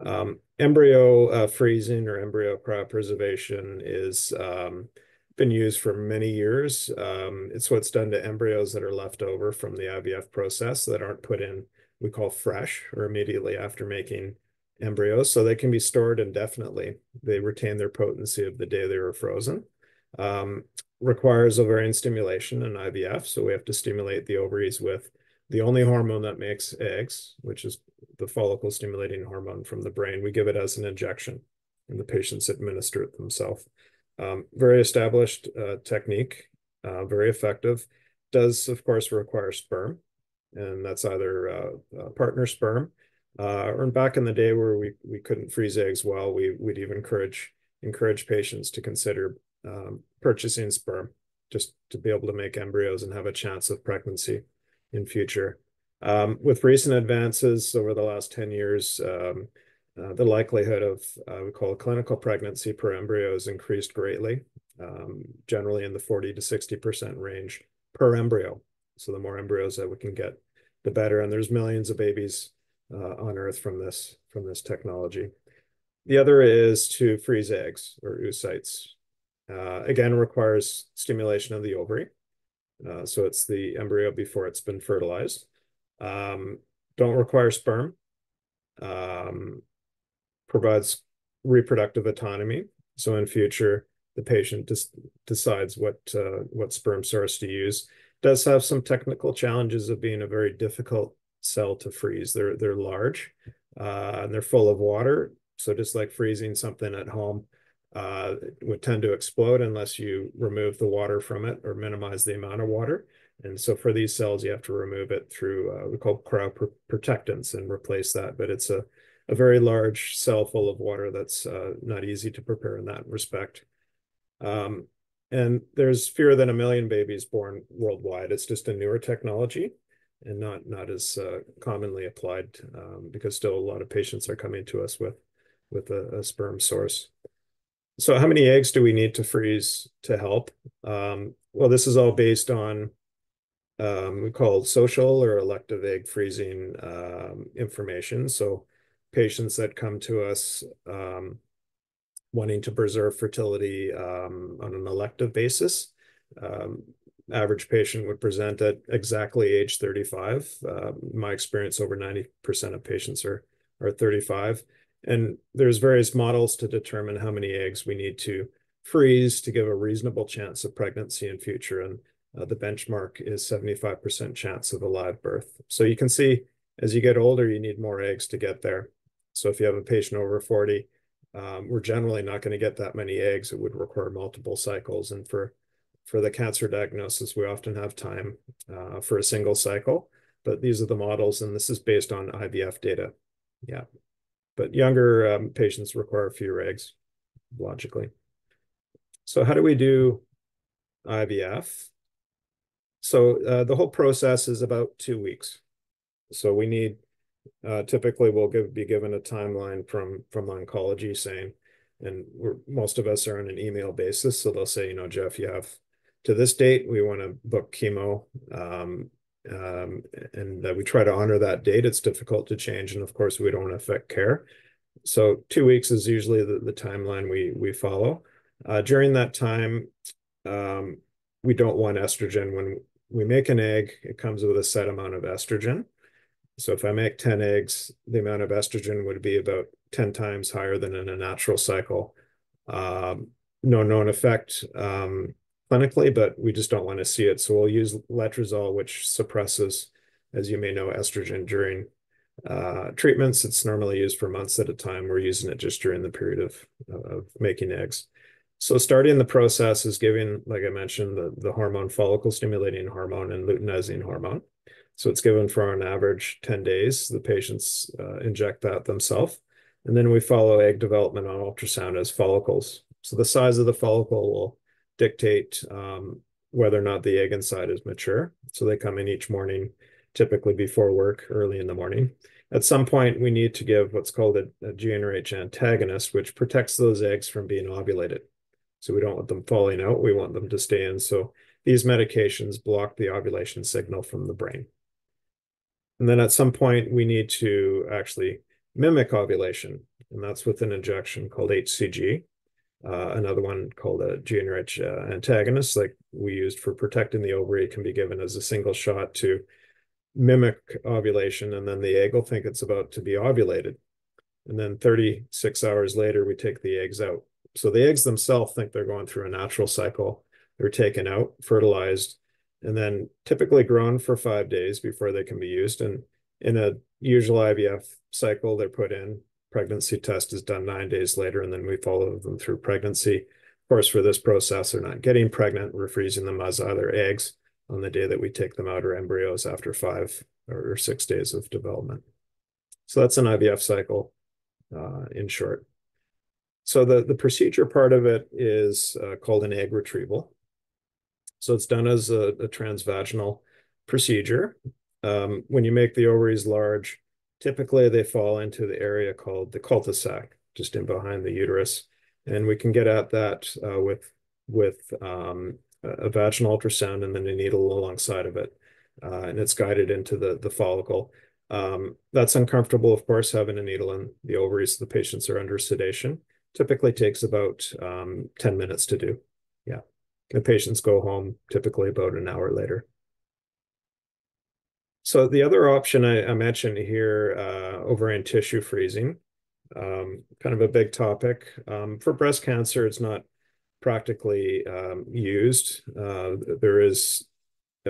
Um, embryo uh, freezing or embryo cryopreservation is um, been used for many years. Um, it's what's done to embryos that are left over from the IVF process that aren't put in, we call fresh or immediately after making embryos. So they can be stored indefinitely. They retain their potency of the day they were frozen. Um, requires ovarian stimulation and IVF. So we have to stimulate the ovaries with the only hormone that makes eggs, which is the follicle stimulating hormone from the brain. We give it as an injection and the patients administer it themselves. Um, very established uh, technique, uh, very effective. Does, of course, require sperm, and that's either uh, partner sperm uh, or back in the day where we, we couldn't freeze eggs well, we, we'd even encourage, encourage patients to consider um, purchasing sperm just to be able to make embryos and have a chance of pregnancy in future. Um, with recent advances over the last 10 years, um, uh, the likelihood of uh, we call clinical pregnancy per embryo has increased greatly, um, generally in the 40 to 60% range per embryo. So the more embryos that we can get, the better. And there's millions of babies uh, on Earth from this from this technology. The other is to freeze eggs or oocytes. Uh, again, requires stimulation of the ovary. Uh, so it's the embryo before it's been fertilized. Um, don't require sperm. Um, provides reproductive autonomy. So in future, the patient just decides what uh, what sperm source to use. Does have some technical challenges of being a very difficult cell to freeze. They're they're large uh, and they're full of water. So just like freezing something at home, uh, would tend to explode unless you remove the water from it or minimize the amount of water. And so for these cells, you have to remove it through uh, we call cryoprotectants and replace that. But it's a, a very large cell full of water that's uh, not easy to prepare in that respect. Um, and there's fewer than a million babies born worldwide. It's just a newer technology and not not as uh, commonly applied um, because still a lot of patients are coming to us with with a, a sperm source. So how many eggs do we need to freeze to help? Um, well, this is all based on um, we call social or elective egg freezing um, information. So patients that come to us um, wanting to preserve fertility um, on an elective basis, um, average patient would present at exactly age 35. Uh, my experience, over 90% of patients are, are 35. And there's various models to determine how many eggs we need to freeze to give a reasonable chance of pregnancy in future. And uh, the benchmark is 75% chance of a live birth. So you can see as you get older, you need more eggs to get there. So if you have a patient over 40, um, we're generally not going to get that many eggs. It would require multiple cycles. And for, for the cancer diagnosis, we often have time uh, for a single cycle. But these are the models, and this is based on IVF data. Yeah but younger um, patients require fewer eggs, logically. So how do we do IVF? So uh, the whole process is about two weeks. So we need, uh, typically we'll give, be given a timeline from, from oncology saying, and most of us are on an email basis. So they'll say, you know, Jeff, you have to this date, we want to book chemo. Um, um, and we try to honor that date. It's difficult to change, and of course, we don't affect care. So two weeks is usually the, the timeline we we follow. Uh, during that time, um, we don't want estrogen. When we make an egg, it comes with a set amount of estrogen. So if I make 10 eggs, the amount of estrogen would be about 10 times higher than in a natural cycle. Um, no known effect um, clinically, but we just don't want to see it. So we'll use letrozole, which suppresses, as you may know, estrogen during uh, treatments. It's normally used for months at a time. We're using it just during the period of, of making eggs. So starting the process is giving, like I mentioned, the, the hormone follicle stimulating hormone and luteinizing hormone. So it's given for an average 10 days. The patients uh, inject that themselves. And then we follow egg development on ultrasound as follicles. So the size of the follicle will dictate um, whether or not the egg inside is mature. So they come in each morning, typically before work, early in the morning. At some point, we need to give what's called a, a GnRH antagonist, which protects those eggs from being ovulated. So we don't want them falling out. We want them to stay in. So these medications block the ovulation signal from the brain. And then at some point, we need to actually mimic ovulation, and that's with an injection called HCG. Uh, another one called a GnRH uh, antagonist, like we used for protecting the ovary, can be given as a single shot to mimic ovulation, and then the egg will think it's about to be ovulated. And then 36 hours later, we take the eggs out. So the eggs themselves think they're going through a natural cycle. They're taken out, fertilized, and then typically grown for five days before they can be used. And in a usual IVF cycle, they're put in. Pregnancy test is done nine days later, and then we follow them through pregnancy. Of course, for this process, they're not getting pregnant. We're freezing them as either eggs on the day that we take them out or embryos after five or six days of development. So that's an IVF cycle uh, in short. So the, the procedure part of it is uh, called an egg retrieval. So it's done as a, a transvaginal procedure. Um, when you make the ovaries large, typically they fall into the area called the cul-de-sac, just in behind the uterus. And we can get at that uh, with, with um, a vaginal ultrasound and then a needle alongside of it. Uh, and it's guided into the, the follicle. Um, that's uncomfortable, of course, having a needle in the ovaries. The patients are under sedation. Typically takes about um, 10 minutes to do. Yeah. The patients go home typically about an hour later. So the other option I, I mentioned here, uh, ovarian tissue freezing, um, kind of a big topic. Um, for breast cancer, it's not practically um, used. Uh, there is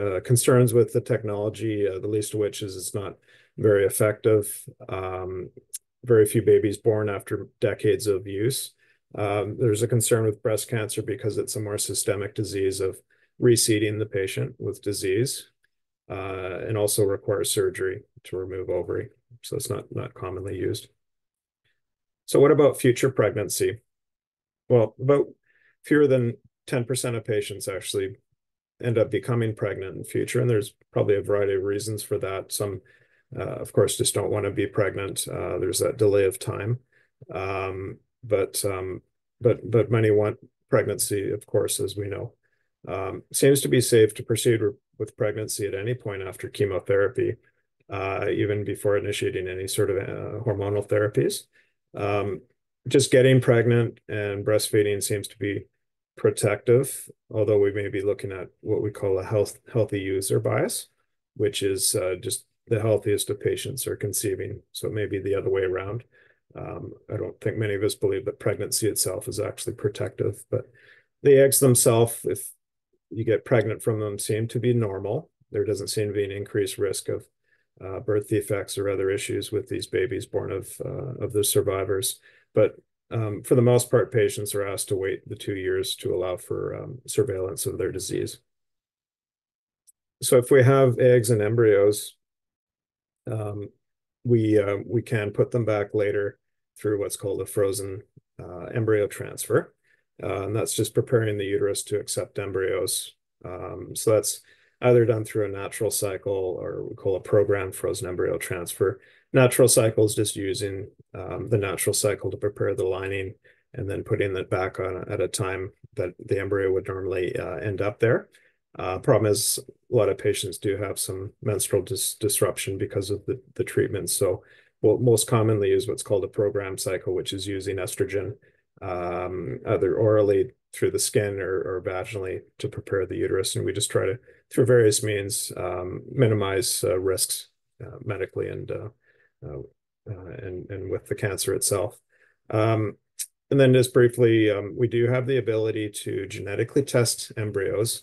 uh, concerns with the technology, uh, the least of which is it's not very effective. Um, very few babies born after decades of use. Um, there's a concern with breast cancer because it's a more systemic disease of reseeding the patient with disease uh, and also requires surgery to remove ovary. So it's not, not commonly used. So what about future pregnancy? Well, about fewer than 10% of patients actually end up becoming pregnant in future. And there's probably a variety of reasons for that. Some uh, of course, just don't want to be pregnant. Uh, there's that delay of time. Um, but um, but but many want pregnancy, of course, as we know. Um, seems to be safe to proceed with pregnancy at any point after chemotherapy, uh, even before initiating any sort of uh, hormonal therapies. Um, just getting pregnant and breastfeeding seems to be protective, although we may be looking at what we call a health healthy user bias, which is uh, just the healthiest of patients are conceiving. So it may be the other way around. Um, I don't think many of us believe that pregnancy itself is actually protective, but the eggs themselves, if you get pregnant from them, seem to be normal. There doesn't seem to be an increased risk of uh, birth defects or other issues with these babies born of uh, of the survivors. But um, for the most part, patients are asked to wait the two years to allow for um, surveillance of their disease. So if we have eggs and embryos um, we uh, we can put them back later through what's called a frozen uh, embryo transfer. Uh, and that's just preparing the uterus to accept embryos. Um, so that's either done through a natural cycle or we call a programmed frozen embryo transfer. Natural cycle is just using um, the natural cycle to prepare the lining and then putting it back on at a time that the embryo would normally uh, end up there. Uh, problem is a lot of patients do have some menstrual dis disruption because of the, the treatment. So we'll most commonly use what's called a program cycle, which is using estrogen um, either orally through the skin or, or vaginally to prepare the uterus. And we just try to, through various means, um, minimize uh, risks uh, medically and, uh, uh, uh, and, and with the cancer itself. Um, and then just briefly, um, we do have the ability to genetically test embryos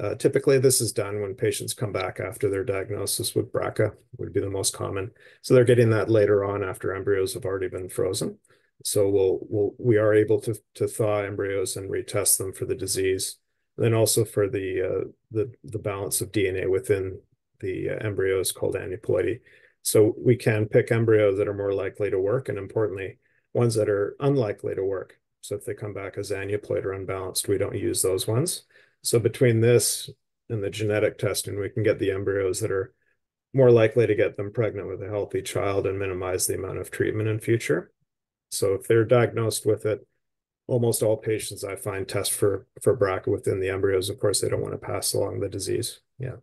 uh, typically, this is done when patients come back after their diagnosis with BRCA would be the most common. So they're getting that later on after embryos have already been frozen. So we'll, we'll we are able to to thaw embryos and retest them for the disease. And then also for the uh, the the balance of DNA within the uh, embryos called aneuploidy. So we can pick embryos that are more likely to work, and importantly, ones that are unlikely to work. So if they come back as aneuploid or unbalanced, we don't use those ones. So between this and the genetic testing, we can get the embryos that are more likely to get them pregnant with a healthy child and minimize the amount of treatment in future. So if they're diagnosed with it, almost all patients I find test for for BRCA within the embryos. Of course, they don't want to pass along the disease. Yeah.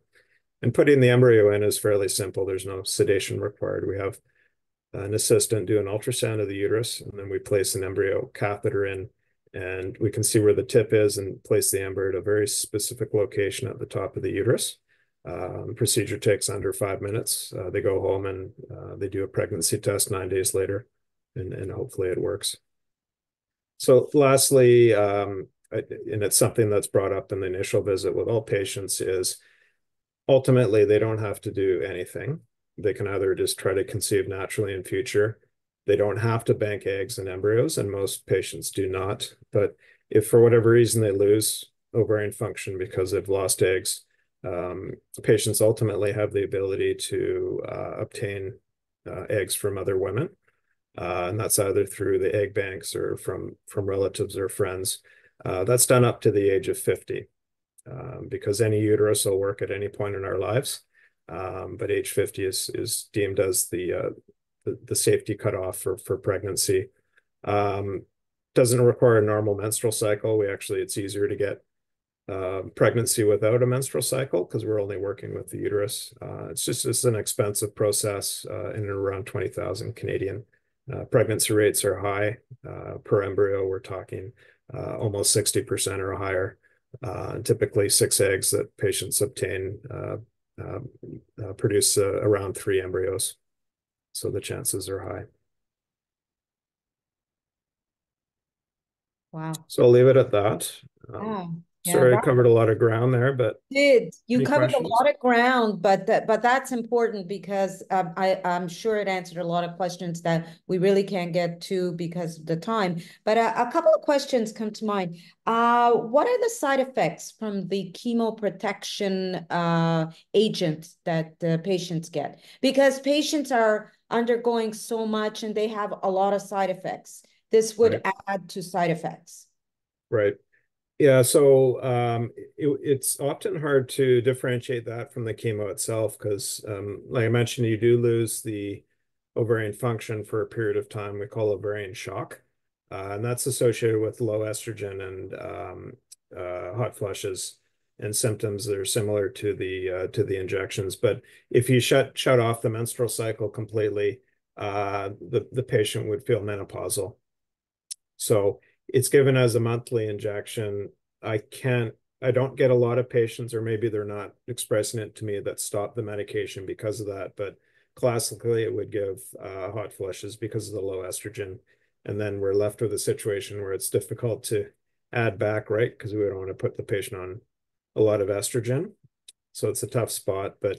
And putting the embryo in is fairly simple. There's no sedation required. We have an assistant do an ultrasound of the uterus, and then we place an embryo catheter in, and we can see where the tip is and place the embryo at a very specific location at the top of the uterus. Um, procedure takes under five minutes. Uh, they go home and uh, they do a pregnancy test nine days later, and, and hopefully it works. So lastly, um, and it's something that's brought up in the initial visit with all patients is ultimately they don't have to do anything. They can either just try to conceive naturally in future. They don't have to bank eggs and embryos, and most patients do not. But if for whatever reason they lose ovarian function because they've lost eggs, um, patients ultimately have the ability to uh, obtain uh, eggs from other women. Uh, and that's either through the egg banks or from, from relatives or friends. Uh, that's done up to the age of 50 um, because any uterus will work at any point in our lives. Um, but age 50 is, is deemed as the, uh, the, the, safety cutoff for, for pregnancy. Um, doesn't require a normal menstrual cycle. We actually, it's easier to get uh, pregnancy without a menstrual cycle because we're only working with the uterus. Uh, it's just it's an expensive process uh, in around 20,000 Canadian. Uh, pregnancy rates are high uh, per embryo. We're talking uh, almost 60% or higher. typically six eggs that patients obtain produce around three embryos. So the chances are high. Wow. So I'll leave it at that. Um, wow. Yeah, Sorry, I covered a lot of ground there, but did you covered questions? a lot of ground, but that but that's important because um, I I'm sure it answered a lot of questions that we really can't get to because of the time. But a, a couple of questions come to mind. Uh, what are the side effects from the chemoprotection uh, agent that the patients get? Because patients are undergoing so much and they have a lot of side effects. This would right. add to side effects. Right. Yeah, so um, it, it's often hard to differentiate that from the chemo itself because, um, like I mentioned, you do lose the ovarian function for a period of time. We call ovarian shock, uh, and that's associated with low estrogen and um, uh, hot flushes and symptoms that are similar to the uh, to the injections. But if you shut shut off the menstrual cycle completely, the the patient would feel menopausal. So it's given as a monthly injection. I can't, I don't get a lot of patients, or maybe they're not expressing it to me that stop the medication because of that. But classically, it would give uh, hot flushes because of the low estrogen. And then we're left with a situation where it's difficult to add back, right? Because we don't want to put the patient on a lot of estrogen. So it's a tough spot. But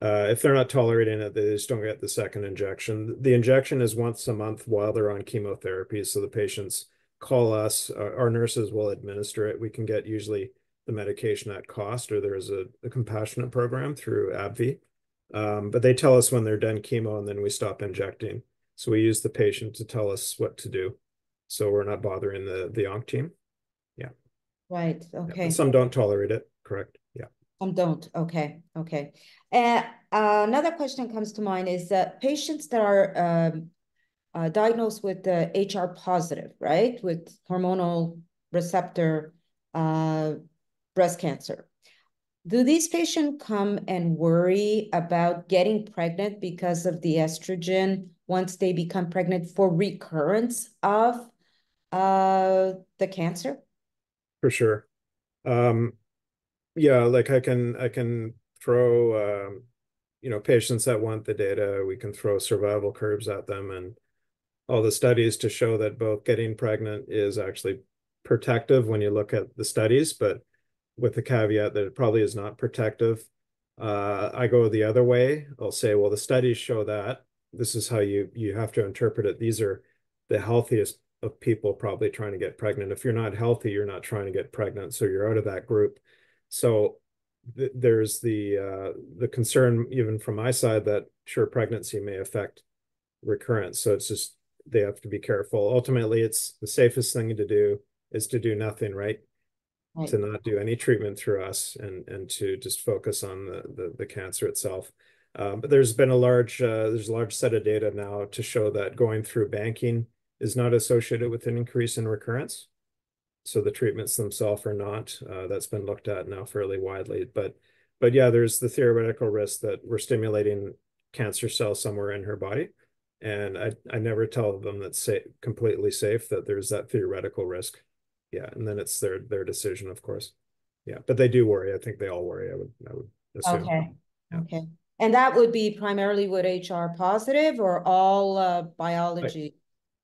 uh, if they're not tolerating it, they just don't get the second injection. The injection is once a month while they're on chemotherapy. So the patients call us, our, our, nurses will administer it. We can get usually the medication at cost, or there's a, a compassionate program through AbbVie. Um, but they tell us when they're done chemo and then we stop injecting. So we use the patient to tell us what to do. So we're not bothering the, the onc team. Yeah. Right. Okay. Yeah. Some don't tolerate it. Correct. Yeah. Some don't. Okay. Okay. Uh, uh, another question comes to mind is that patients that are um, uh, diagnosed with the HR positive, right? With hormonal receptor uh, breast cancer. Do these patients come and worry about getting pregnant because of the estrogen once they become pregnant for recurrence of uh, the cancer? For sure. Um, yeah, like I can I can throw um, you know patients that want the data. We can throw survival curves at them and all the studies to show that both getting pregnant is actually protective when you look at the studies, but with the caveat that it probably is not protective. Uh, I go the other way. I'll say, well, the studies show that. This is how you you have to interpret it. These are the healthiest of people probably trying to get pregnant. If you're not healthy, you're not trying to get pregnant, so you're out of that group. So th there's the uh, the concern even from my side that sure pregnancy may affect recurrence. So it's just they have to be careful. Ultimately, it's the safest thing to do is to do nothing, right? right. To not do any treatment through us and and to just focus on the the, the cancer itself. Um, but there's been a large uh, there's a large set of data now to show that going through banking is not associated with an increase in recurrence. So the treatments themselves are not. Uh, that's been looked at now fairly widely. But but yeah, there's the theoretical risk that we're stimulating cancer cells somewhere in her body And I, I never tell them that's safe, completely safe, that there's that theoretical risk. Yeah, and then it's their their decision, of course. Yeah, but they do worry. I think they all worry. I would I would assume. Okay, Yeah. okay. And that would be primarily with HR positive or all uh, biology?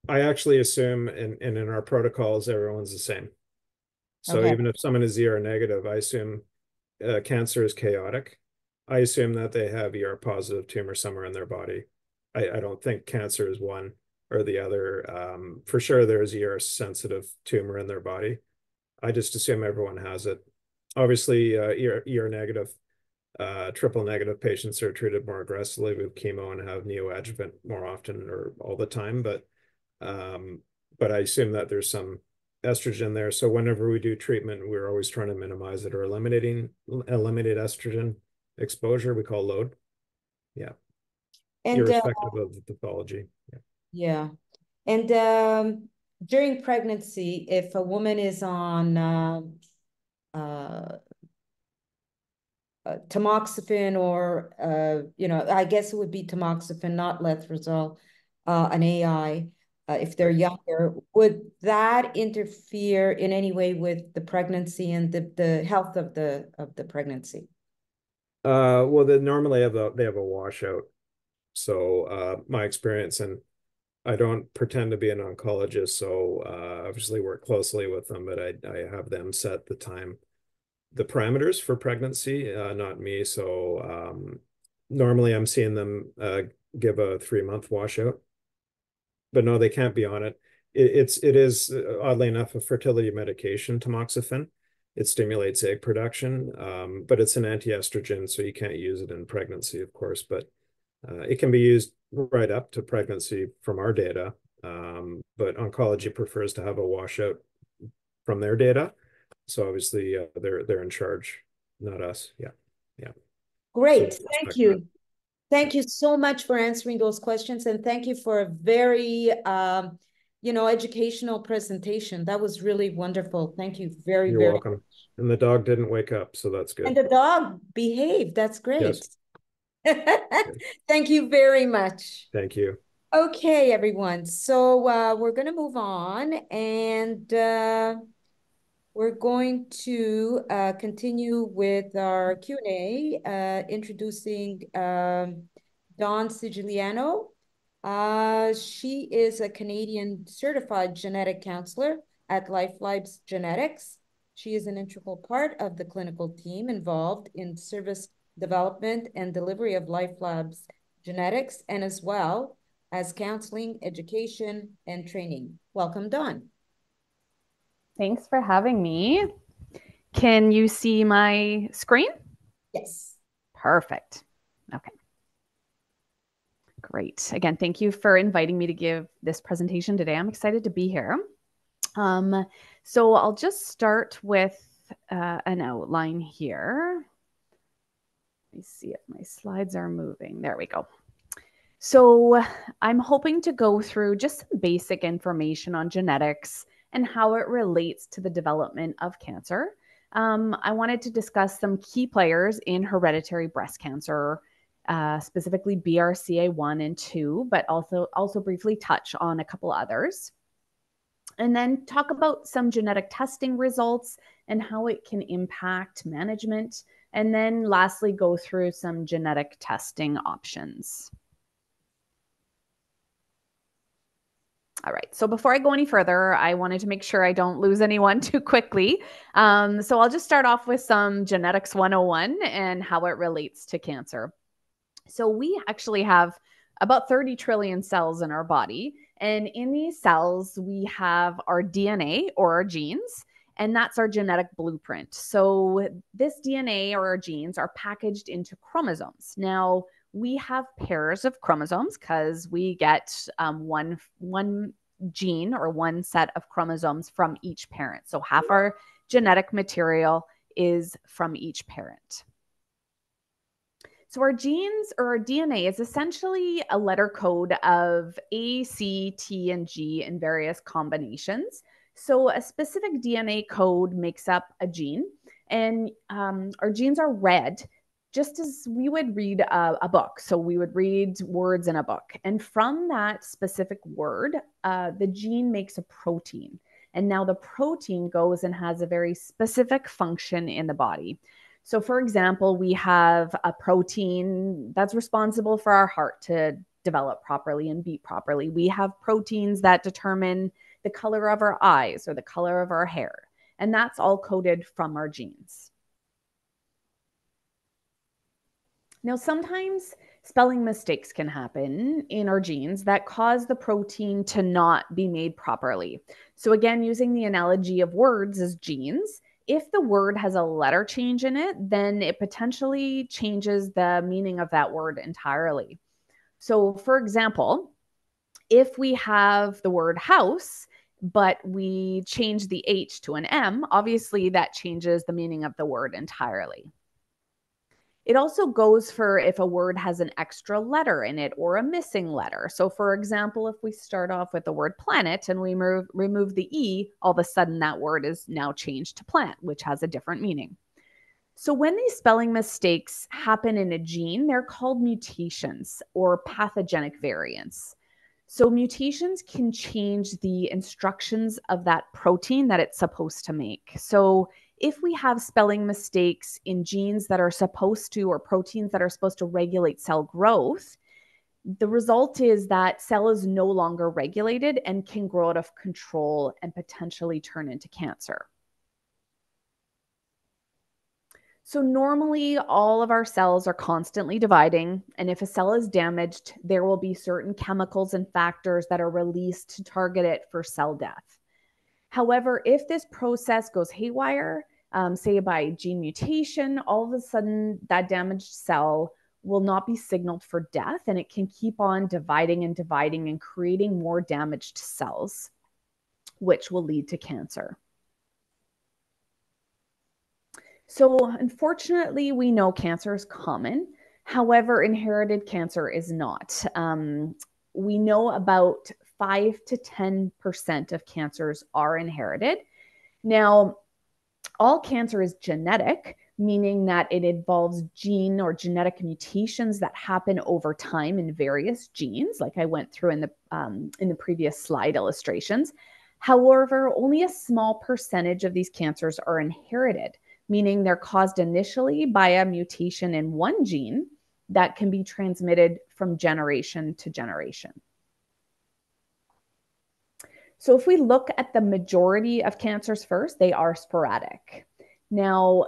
I actually assume and, and in our protocols, everyone's the same. So Okay. even if someone is ER negative, I assume uh, cancer is chaotic. I assume that they have ER positive tumor somewhere in their body. I, I don't think cancer is one or the other. Um, for sure, there's ER sensitive tumor in their body. I just assume everyone has it. Obviously, uh, ER, ER negative, uh, triple negative patients are treated more aggressively with chemo and have neoadjuvant more often or all the time. But um, but I assume that there's some estrogen there. So whenever we do treatment, we're always trying to minimize it or eliminating eliminate estrogen exposure. We call load. Yeah, And uh, irrespective of the pathology. Yeah. yeah, and um, during pregnancy, if a woman is on uh, uh, uh, tamoxifen or uh, you know, I guess it would be tamoxifen, not letrozole, uh, an AI. Uh, if they're younger, would that interfere in any way with the pregnancy and the, the health of the of the pregnancy? Uh, well, they normally have a they have a washout. So uh, my experience, and I don't pretend to be an oncologist, so uh, obviously work closely with them, but I I have them set the time, the parameters for pregnancy, uh, not me. So um, normally I'm seeing them uh, give a three month washout, but no, they can't be on it. it it's it is uh, oddly enough a fertility medication, tamoxifen. It stimulates egg production, um, but it's an anti-estrogen, so you can't use it in pregnancy, of course. But uh, it can be used right up to pregnancy from our data. Um, but oncology prefers to have a washout from their data. So obviously uh, they're they're in charge, not us. Yeah, yeah. Great, So thank you. that. Thank you so much for answering those questions and thank you for a very, um, you know, educational presentation. That was really wonderful. Thank you very, You're very. welcome. And the dog didn't wake up, so that's good. And the dog behaved. That's great. Yes. (laughs) Thank you very much. Thank you. Okay, everyone. So uh, we're going to move on and uh, we're going to uh, continue with our Q&A, uh, introducing um, Dawn Siciliano. Uh, she is a Canadian certified genetic counselor at Life Labs Genetics. She is an integral part of the clinical team involved in service development and delivery of Life Labs Genetics, and as well as counseling, education, and training. Welcome, Dawn. Thanks for having me. Can you see my screen? Yes. Perfect. Okay. Great. Again, thank you for inviting me to give this presentation today. I'm excited to be here. Um, so I'll just start with uh, an outline here. Let me see if my slides are moving. There we go. So I'm hoping to go through just some basic information on genetics and how it relates to the development of cancer. Um, I wanted to discuss some key players in hereditary breast cancer, uh, specifically BRCA1 and 2, but also, also briefly touch on a couple others. And then talk about some genetic testing results and how it can impact management. And then lastly, go through some genetic testing options. All right. So before I go any further, I wanted to make sure I don't lose anyone (laughs) too quickly. Um, so I'll just start off with some genetics 101 and how it relates to cancer. So we actually have about 30 trillion cells in our body. And in these cells, we have our DNA or our genes, and that's our genetic blueprint. So this DNA or our genes are packaged into chromosomes. Now, we have pairs of chromosomes because we get um, one one gene or one set of chromosomes from each parent. So half our genetic material is from each parent. So our genes or our DNA is essentially a letter code of A, C, T, and G in various combinations. So a specific DNA code makes up a gene, and um, our genes are read just as we would read a, a, book. So we would read words in a book. And from that specific word, uh, the gene makes a protein. And now the protein goes and has a very specific function in the body. So, for example, we have a protein that's responsible for our heart to develop properly and beat properly. We have proteins that determine the color of our eyes or the color of our hair. And that's all coded from our genes. Now, sometimes spelling mistakes can happen in our genes that cause the protein to not be made properly. So, again, using the analogy of words as genes, if the word has a letter change in it, then it potentially changes the meaning of that word entirely. So, for example, if we have the word house, but we change the H to an M, obviously that changes the meaning of the word entirely. It also goes for if a word has an extra letter in it or a missing letter. So, for example, if we start off with the word planet and we remove, remove the E, all of a sudden that word is now changed to plant, which has a different meaning. So, when these spelling mistakes happen in a gene, they're called mutations or pathogenic variants. So, mutations can change the instructions of that protein that it's supposed to make. So, if we have spelling mistakes in genes that are supposed to, or proteins that are supposed to regulate cell growth, the result is that cell is no longer regulated and can grow out of control and potentially turn into cancer. So, normally, all of our cells are constantly dividing. And if a cell is damaged, there will be certain chemicals and factors that are released to target it for cell death. However, if this process goes haywire, um, say by gene mutation, all of a sudden that damaged cell will not be signaled for death and it can keep on dividing and dividing and creating more damaged cells, which will lead to cancer. So, unfortunately, we know cancer is common. However, inherited cancer is not. Um, we know about 5 to 10% of cancers are inherited. Now, all cancer is genetic, meaning that it involves gene or genetic mutations that happen over time in various genes, like I went through in the um, in the previous slide illustrations. However, only a small percentage of these cancers are inherited, meaning they're caused initially by a mutation in one gene that can be transmitted from generation to generation. So if we look at the majority of cancers first, they are sporadic. Now,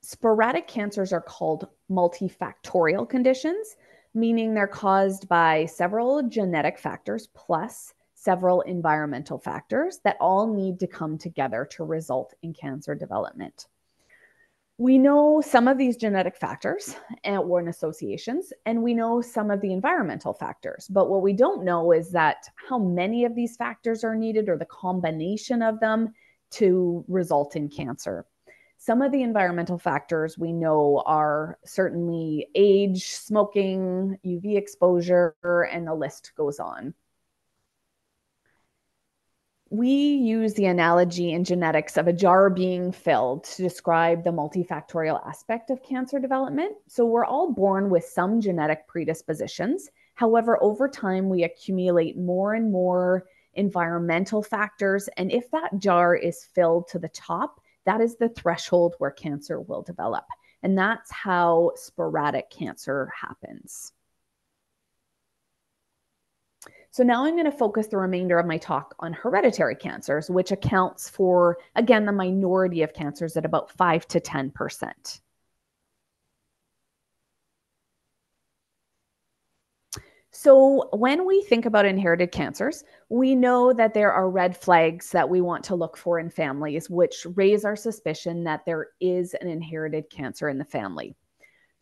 sporadic cancers are called multifactorial conditions, meaning they're caused by several genetic factors plus several environmental factors that all need to come together to result in cancer development. We know some of these genetic factors and, or associations, and we know some of the environmental factors. But what we don't know is that how many of these factors are needed or the combination of them to result in cancer. Some of the environmental factors we know are certainly age, smoking, UV exposure, and the list goes on we use the analogy in genetics of a jar being filled to describe the multifactorial aspect of cancer development. So we're all born with some genetic predispositions. However, over time, we accumulate more and more environmental factors. And if that jar is filled to the top, that is the threshold where cancer will develop. And that's how sporadic cancer happens. So now I'm going to focus the remainder of my talk on hereditary cancers, which accounts for, again, the minority of cancers at about 5 to 10%. So, when we think about inherited cancers, we know that there are red flags that we want to look for in families, which raise our suspicion that there is an inherited cancer in the family.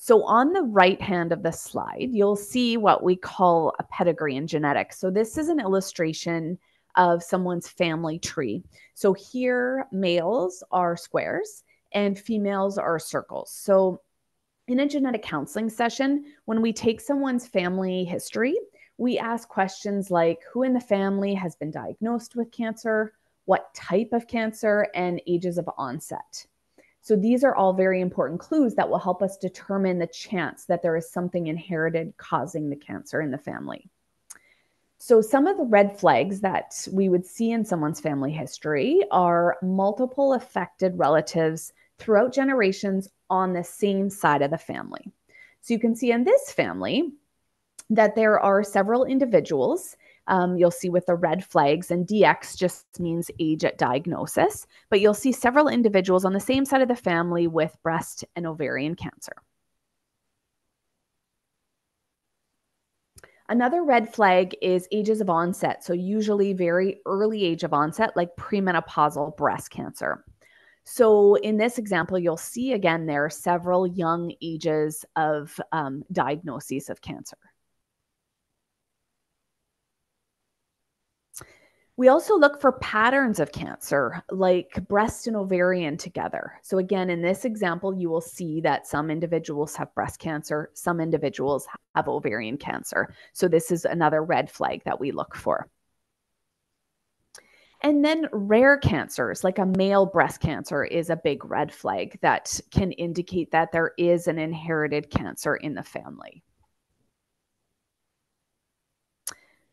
So on the right hand of the slide, you'll see what we call a pedigree in genetics. So this is an illustration of someone's family tree. So here, males are squares and females are circles. So in a genetic counseling session, when we take someone's family history, we ask questions like who in the family has been diagnosed with cancer, what type of cancer, and ages of onset. So these are all very important clues that will help us determine the chance that there is something inherited causing the cancer in the family. So, some of the red flags that we would see in someone's family history are multiple affected relatives throughout generations on the same side of the family. So, you can see in this family that there are several individuals. Um, you'll see with the red flags, and DX just means age at diagnosis, but you'll see several individuals on the same side of the family with breast and ovarian cancer. Another red flag is ages of onset. So, usually very early age of onset, like premenopausal breast cancer. So, in this example, you'll see again there are several young ages of um, diagnoses of cancer. We also look for patterns of cancer, like breast and ovarian together. So, again, in this example, you will see that some individuals have breast cancer, some individuals have ovarian cancer. So, this is another red flag that we look for. And then rare cancers, like a male breast cancer, is a big red flag that can indicate that there is an inherited cancer in the family.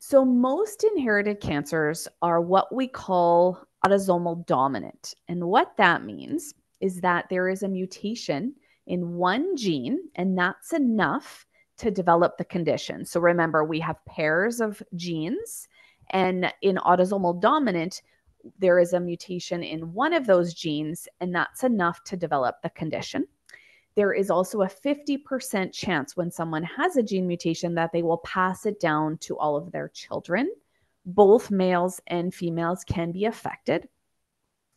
So, most inherited cancers are what we call autosomal dominant. And what that means is that there is a mutation in one gene, and that's enough to develop the condition. So, remember, we have pairs of genes, and in autosomal dominant, there is a mutation in one of those genes, and that's enough to develop the condition there is also a 50% chance when someone has a gene mutation that they will pass it down to all of their children. Both males and females can be affected.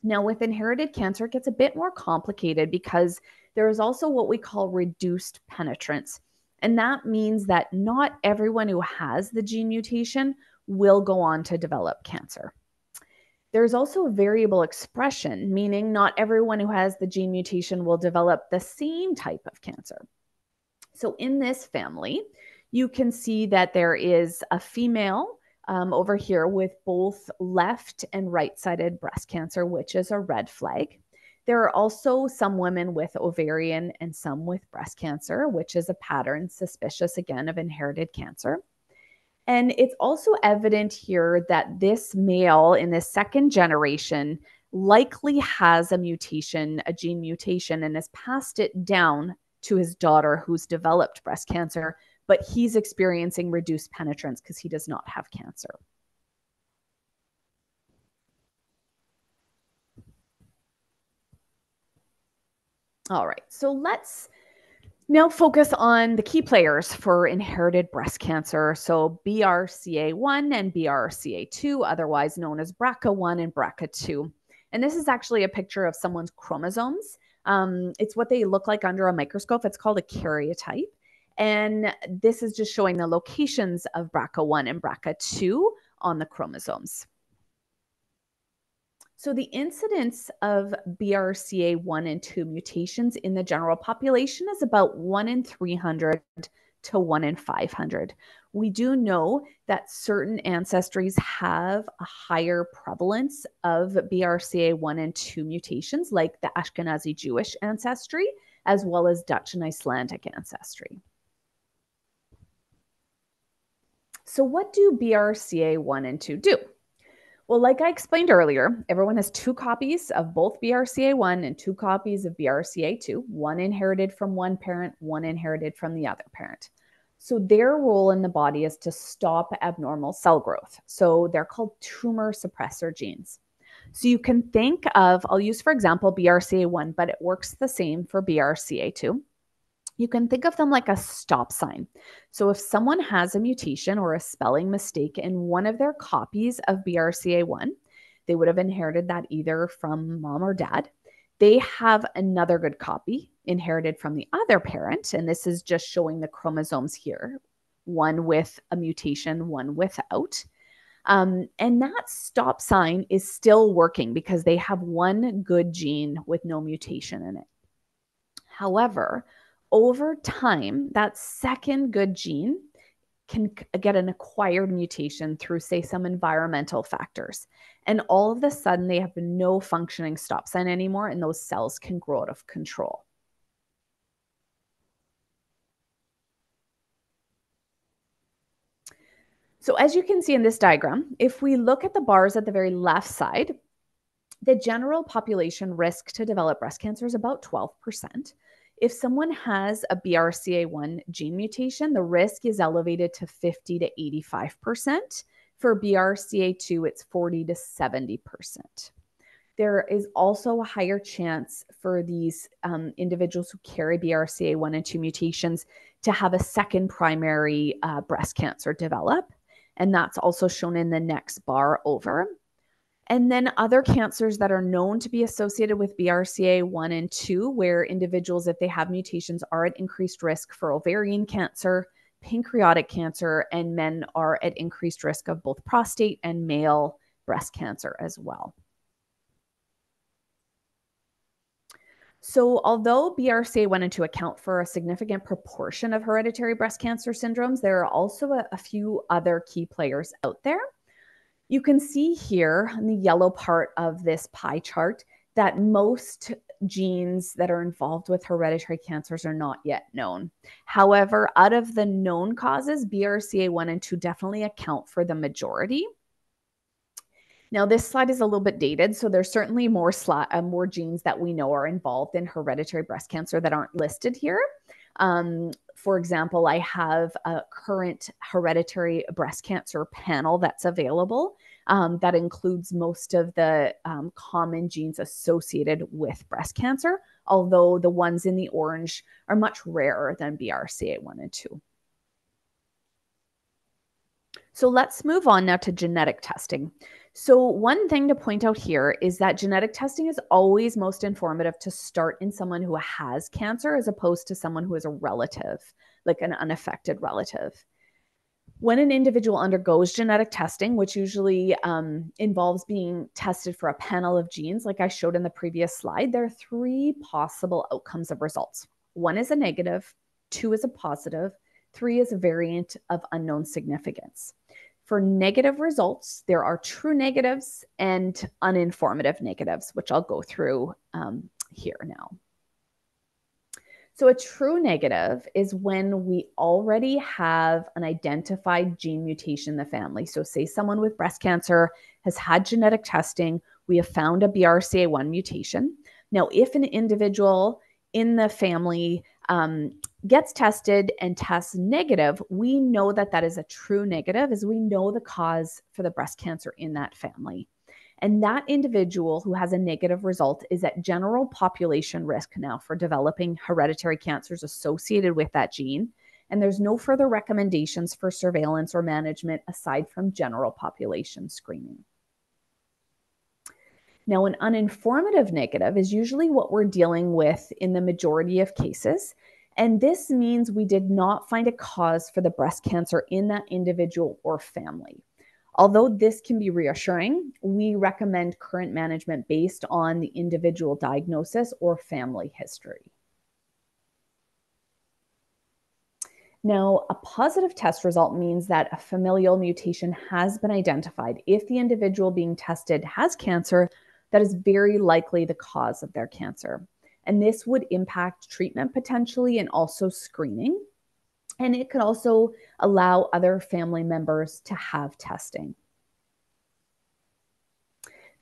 Now, with inherited cancer, it gets a bit more complicated because there is also what we call reduced penetrance. And that means that not everyone who has the gene mutation will go on to develop cancer. There's also a variable expression, meaning not everyone who has the gene mutation will develop the same type of cancer. So, in this family, you can see that there is a female um, over here with both left and right sided breast cancer, which is a red flag. There are also some women with ovarian and some with breast cancer, which is a pattern suspicious again of inherited cancer. And it's also evident here that this male in the second generation likely has a mutation, a gene mutation, and has passed it down to his daughter who's developed breast cancer, but he's experiencing reduced penetrance because he does not have cancer. All right, so let's now focus on the key players for inherited breast cancer. So BRCA1 and BRCA2, otherwise known as BRCA1 and BRCA2. And this is actually a picture of someone's chromosomes. Um, it's what they look like under a microscope. It's called a karyotype. And this is just showing the locations of BRCA1 and BRCA2 on the chromosomes. So the incidence of BRCA1 and 2 mutations in the general population is about 1 in 300 to 1 in 500. We do know that certain ancestries have a higher prevalence of BRCA1 and 2 mutations, like the Ashkenazi Jewish ancestry, as well as Dutch and Icelandic ancestry. So, what do BRCA1 and 2 do? Well, like I explained earlier, everyone has two copies of both BRCA1 and two copies of BRCA2, one inherited from one parent, one inherited from the other parent. So their role in the body is to stop abnormal cell growth. So they're called tumor suppressor genes. So you can think of, I'll use for example BRCA1, but it works the same for BRCA2 you can think of them like a stop sign. So, if someone has a mutation or a spelling mistake in one of their copies of BRCA1, they would have inherited that either from mom or dad. They have another good copy inherited from the other parent. And this is just showing the chromosomes here one with a mutation, one without. Um, and that stop sign is still working because they have one good gene with no mutation in it. However, over time, that second good gene can get an acquired mutation through, say, some environmental factors. And all of a sudden, they have no functioning stop sign anymore, and those cells can grow out of control. So as you can see in this diagram, if we look at the bars at the very left side, the general population risk to develop breast cancer is about 12%. If someone has a BRCA1 gene mutation, the risk is elevated to 50 to 85%. For BRCA2, it's 40 to 70%. There is also a higher chance for these um, individuals who carry BRCA1 and 2 mutations to have a second primary uh, breast cancer develop. And that's also shown in the next bar over. And then other cancers that are known to be associated with BRCA1 and 2, where individuals, if they have mutations, are at increased risk for ovarian cancer, pancreatic cancer, and men are at increased risk of both prostate and male breast cancer as well. So, although BRCA went into account for a significant proportion of hereditary breast cancer syndromes, there are also a, a few other key players out there. You can see here in the yellow part of this pie chart that most genes that are involved with hereditary cancers are not yet known. However, out of the known causes, BRCA1 and 2 definitely account for the majority. Now, this slide is a little bit dated, so there's certainly more, uh, more genes that we know are involved in hereditary breast cancer that aren't listed here. Um, for example, I have a current hereditary breast cancer panel that's available um, that includes most of the um, common genes associated with breast cancer, although the ones in the orange are much rarer than BRCA1 and 2. So let's move on now to genetic testing. So, one thing to point out here is that genetic testing is always most informative to start in someone who has cancer as opposed to someone who is a relative, like an unaffected relative. When an individual undergoes genetic testing, which usually um, involves being tested for a panel of genes, like I showed in the previous slide, there are three possible outcomes of results. One is a negative, two is a positive, three is a variant of unknown significance. For negative results, there are true negatives and uninformative negatives, which I'll go through um, here now. So, a true negative is when we already have an identified gene mutation in the family. So, say someone with breast cancer has had genetic testing, we have found a BRCA1 mutation. Now, if an individual in the family um, gets tested and tests negative, we know that that is a true negative, as we know the cause for the breast cancer in that family. And that individual who has a negative result is at general population risk now for developing hereditary cancers associated with that gene. And there's no further recommendations for surveillance or management aside from general population screening. Now, an uninformative negative is usually what we're dealing with in the majority of cases. And this means we did not find a cause for the breast cancer in that individual or family. Although this can be reassuring, we recommend current management based on the individual diagnosis or family history. Now, a positive test result means that a familial mutation has been identified. If the individual being tested has cancer, that is very likely the cause of their cancer. And this would impact treatment potentially and also screening. And it could also allow other family members to have testing.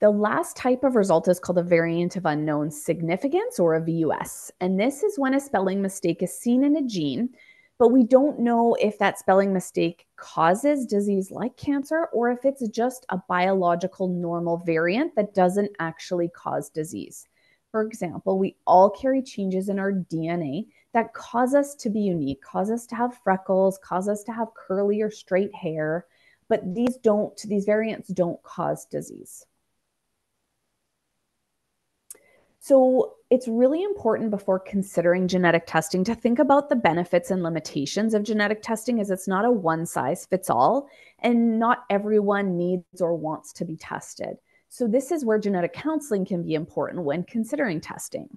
The last type of result is called a variant of unknown significance or a VUS. And this is when a spelling mistake is seen in a gene but we don't know if that spelling mistake causes disease like cancer or if it's just a biological normal variant that doesn't actually cause disease. For example, we all carry changes in our DNA that cause us to be unique, cause us to have freckles, cause us to have curly or straight hair, but these don't, these variants don't cause disease. So it's really important before considering genetic testing to think about the benefits and limitations of genetic testing as it's not a one size fits all and not everyone needs or wants to be tested. So this is where genetic counseling can be important when considering testing.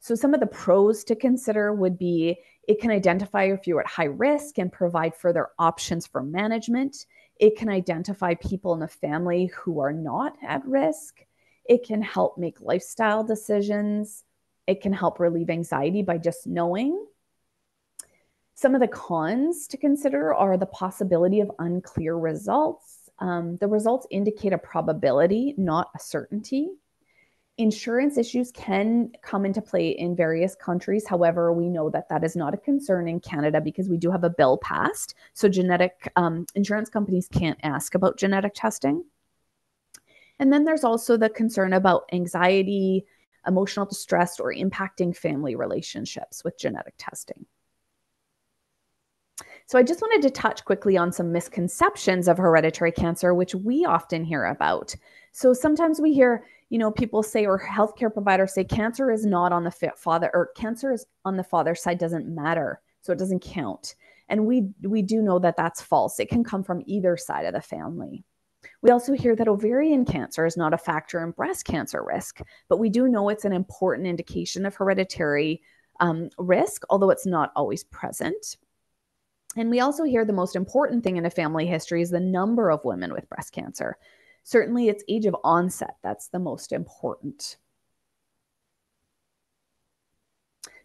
So, some of the pros to consider would be it can identify if you're at high risk and provide further options for management. It can identify people in the family who are not at risk. It can help make lifestyle decisions. It can help relieve anxiety by just knowing. Some of the cons to consider are the possibility of unclear results. Um, the results indicate a probability, not a certainty. Insurance issues can come into play in various countries. However, we know that that is not a concern in Canada because we do have a bill passed. So, genetic um, insurance companies can't ask about genetic testing. And then there's also the concern about anxiety, emotional distress, or impacting family relationships with genetic testing. So, I just wanted to touch quickly on some misconceptions of hereditary cancer, which we often hear about. So, sometimes we hear, you know, people say, or healthcare providers say, cancer is not on the father, or cancer is on the father side doesn't matter, so it doesn't count. And we we do know that that's false. It can come from either side of the family. We also hear that ovarian cancer is not a factor in breast cancer risk, but we do know it's an important indication of hereditary um, risk, although it's not always present. And we also hear the most important thing in a family history is the number of women with breast cancer. Certainly, it's age of onset that's the most important.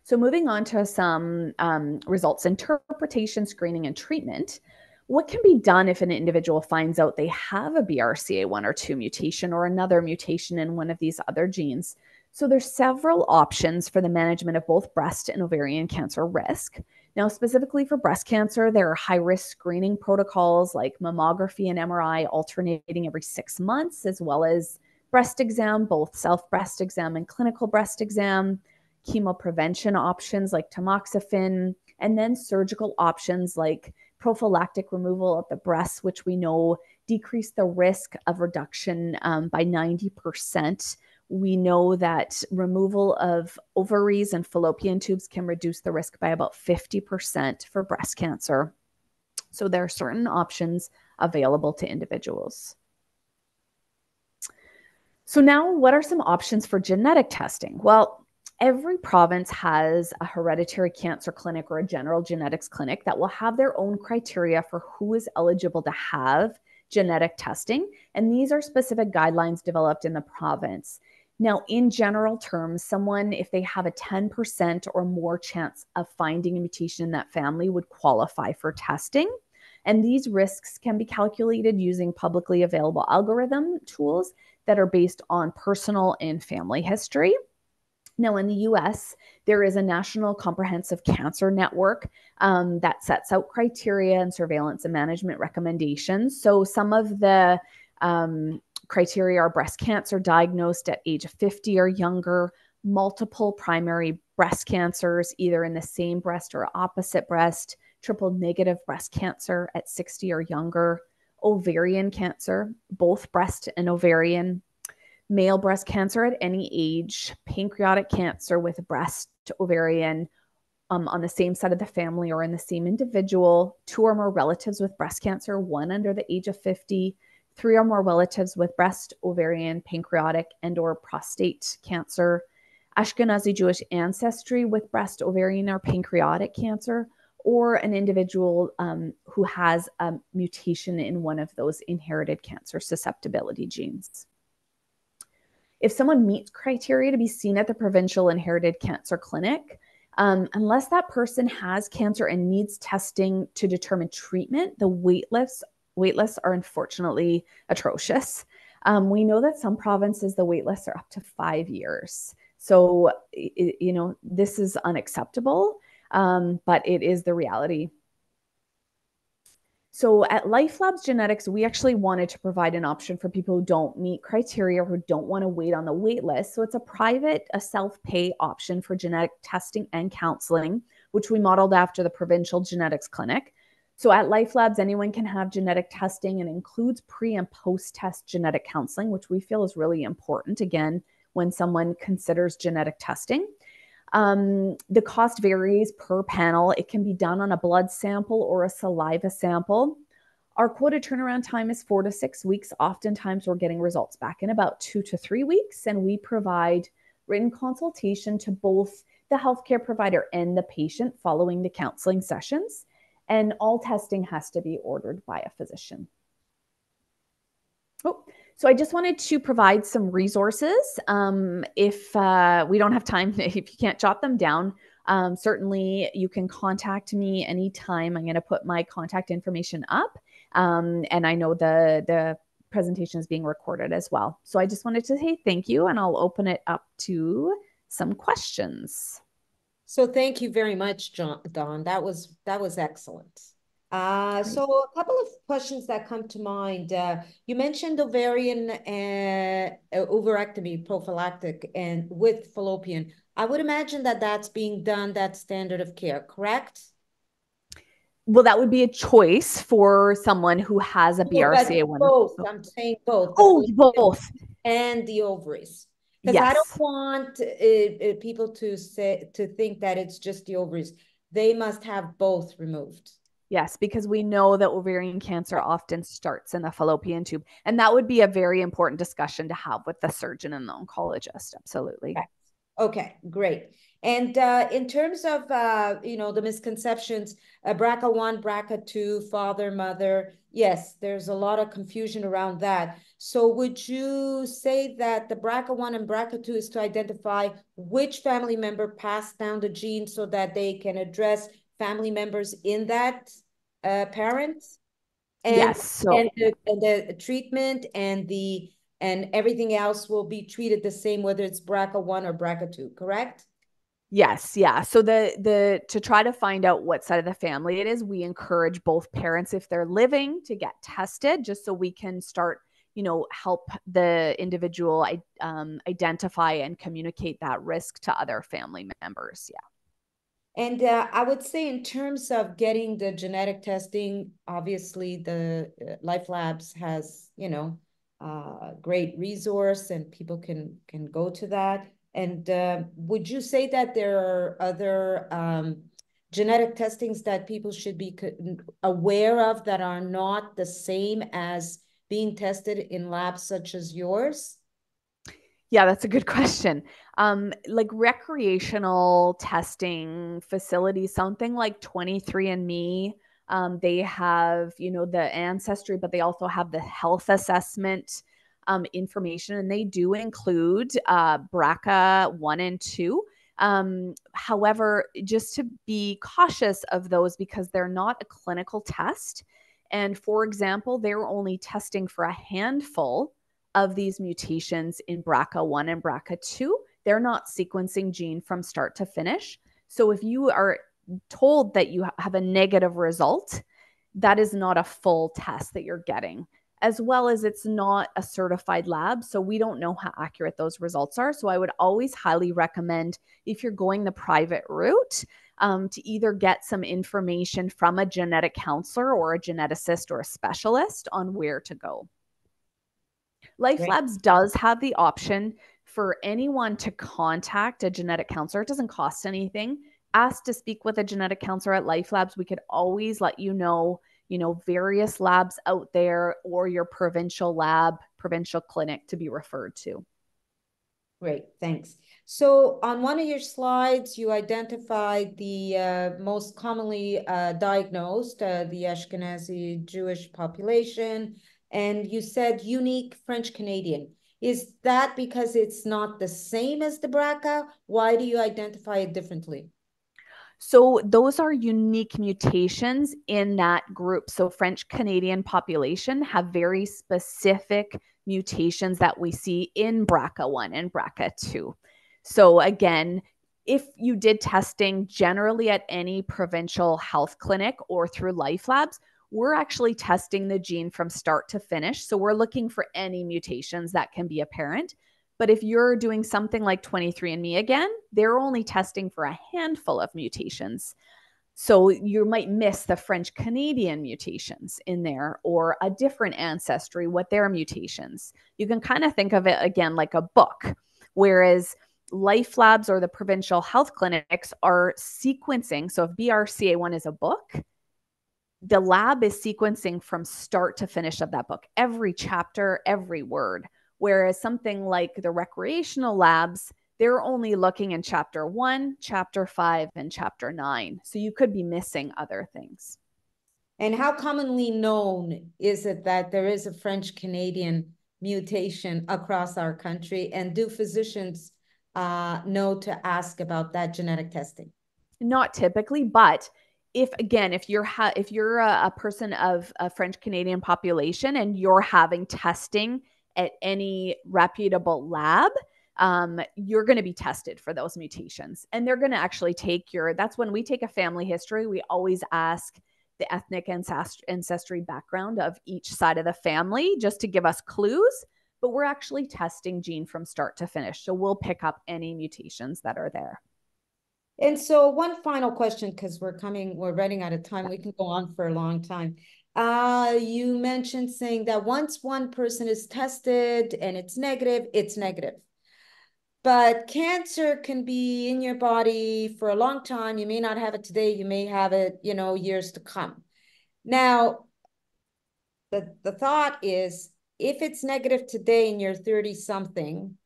So, moving on to some um, results interpretation, screening, and treatment. What can be done if an individual finds out they have a BRCA1 or 2 mutation or another mutation in one of these other genes? So there's several options for the management of both breast and ovarian cancer risk. Now, specifically for breast cancer, there are high risk screening protocols like mammography and MRI alternating every six months, as well as breast exam, both self breast exam and clinical breast exam, chemoprevention options like tamoxifen, and then surgical options like prophylactic removal of the breasts, which we know decrease the risk of reduction um, by 90%. We know that removal of ovaries and fallopian tubes can reduce the risk by about 50% for breast cancer. So there are certain options available to individuals. So, now what are some options for genetic testing? Well, every province has a hereditary cancer clinic or a general genetics clinic that will have their own criteria for who is eligible to have genetic testing. And these are specific guidelines developed in the province. Now, in general terms, someone, if they have a 10% or more chance of finding a mutation in that family, would qualify for testing. And these risks can be calculated using publicly available algorithm tools that are based on personal and family history. Now, in the US, there is a National Comprehensive Cancer Network um, that sets out criteria and surveillance and management recommendations. So, some of the um, criteria are breast cancer diagnosed at age 50 or younger, multiple primary breast cancers, either in the same breast or opposite breast, triple negative breast cancer at 60 or younger, ovarian cancer, both breast and ovarian, male breast cancer at any age, pancreatic cancer with breast, ovarian um, on the same side of the family or in the same individual, two or more relatives with breast cancer, one under the age of 50, three or more relatives with breast, ovarian, pancreatic, and or prostate cancer, Ashkenazi Jewish ancestry with breast, ovarian, or pancreatic cancer, or an individual um, who has a mutation in one of those inherited cancer susceptibility genes. If someone meets criteria to be seen at the provincial inherited cancer clinic, um, unless that person has cancer and needs testing to determine treatment, the wait lists wait lists are unfortunately atrocious. Um, we know that some provinces the wait lists are up to five years. So you know this is unacceptable, um, but it is the reality. So at Life Labs Genetics, we actually wanted to provide an option for people who don't meet criteria, who don't want to wait on the wait list. So it's a private, a self-pay option for genetic testing and counseling, which we modeled after the provincial genetics clinic. So at Life Labs, anyone can have genetic testing and includes pre and post test genetic counseling, which we feel is really important again when someone considers genetic testing. Um, the cost varies per panel. It can be done on a blood sample or a saliva sample. Our quoted turnaround time is four to six weeks. Oftentimes, we're getting results back in about two to three weeks, and we provide written consultation to both the healthcare provider and the patient following the counseling sessions. And all testing has to be ordered by a physician. Oh, so I just wanted to provide some resources. Um, if uh, we don't have time, (laughs) if you can't jot them down, um, certainly you can contact me anytime. I'm going to put my contact information up. Um, and I know the, the presentation is being recorded as well. So I just wanted to say thank you and I'll open it up to some questions. So thank you very much, John, Don. That was that was excellent. Uh, so a couple of questions that come to mind. Uh, you mentioned ovarian uh, ovarectomy prophylactic and with fallopian. I would imagine that that's being done, that standard of care, correct? Well, that would be a choice for someone who has a BRCA1. Both. I'm saying both. Oh, both. And the ovaries. Because yes. I don't want uh, people to say to think that it's just the ovaries. They must have both removed. Yes, because we know that ovarian cancer often starts in the fallopian tube. And that would be a very important discussion to have with the surgeon and the oncologist. Absolutely. Okay, okay great. And uh, in terms of, uh, you know, the misconceptions, uh, BRCA1, BRCA2, father, mother, yes, there's a lot of confusion around that. So would you say that the BRCA1 and BRCA2 is to identify which family member passed down the gene so that they can address family members in that uh, parent? And, yes. So. And, the, and the treatment and the and everything else will be treated the same, whether it's BRCA1 or BRCA2, correct? Yes, yeah. So the the to try to find out what side of the family it is, we encourage both parents if they're living to get tested just so we can start, you know, help the individual um, identify and communicate that risk to other family members. Yeah. And uh, I would say, in terms of getting the genetic testing, obviously the uh, Life Labs has, you know, uh, great resource, and people can can go to that. And uh, would you say that there are other um, genetic testings that people should be aware of that are not the same as being tested in labs such as yours? Yeah, that's a good question. Um, like recreational testing facilities, something like 23andMe, um, they have, you know, the ancestry, but they also have the health assessment um, information, and they do include uh, BRCA 1 and 2. Um, however, just to be cautious of those because they're not a clinical test. And for example, they're only testing for a handful of these mutations in BRCA1 and BRCA2. They're not sequencing gene from start to finish. So if you are told that you have a negative result, that is not a full test that you're getting as well as it's not a certified lab. So we don't know how accurate those results are. So I would always highly recommend if you're going the private route um, to either get some information from a genetic counselor or a geneticist or a specialist on where to go. Life Great. Labs does have the option for anyone to contact a genetic counselor. It doesn't cost anything. Ask to speak with a genetic counselor at Life Labs. We could always let you know you know, various labs out there or your provincial lab, provincial clinic to be referred to. Great, thanks. So on one of your slides, you identified the uh, most commonly uh, diagnosed, uh, the Ashkenazi Jewish population, and you said unique French Canadian. Is that because it's not the same as the BRCA? Why do you identify it differently? So those are unique mutations in that group. So French Canadian population have very specific mutations that we see in BRCA1 and BRCA2. So again, if you did testing generally at any provincial health clinic or through Life Labs, we're actually testing the gene from start to finish. So we're looking for any mutations that can be apparent. But if you're doing something like 23andMe again, they're only testing for a handful of mutations. So you might miss the French Canadian mutations in there or a different ancestry, what their mutations. You can kind of think of it again like a book, whereas life labs or the provincial health clinics are sequencing. So if BRCA1 is a book, the lab is sequencing from start to finish of that book, every chapter, every word. Whereas something like the recreational labs, they're only looking in chapter one, chapter five, and chapter nine. So you could be missing other things. And how commonly known is it that there is a French Canadian mutation across our country? And do physicians uh, know to ask about that genetic testing? Not typically, but if again, if you're ha- if you're a, a person of a French Canadian population and you're having testing at any reputable lab, um, you're going to be tested for those mutations. And they're going to actually take your, that's when we take a family history, we always ask the ethnic ancest- ancestry background of each side of the family just to give us clues. But we're actually testing gene from start to finish. So we'll pick up any mutations that are there. And so one final question, because we're coming, we're running out of time. We can go on for a long time. Uh, you mentioned saying that once one person is tested and it's negative, it's negative. But cancer can be in your body for a long time. You may not have it today. You may have it, you know, years to come. Now, the, the thought is if it's negative today and you're 30 something,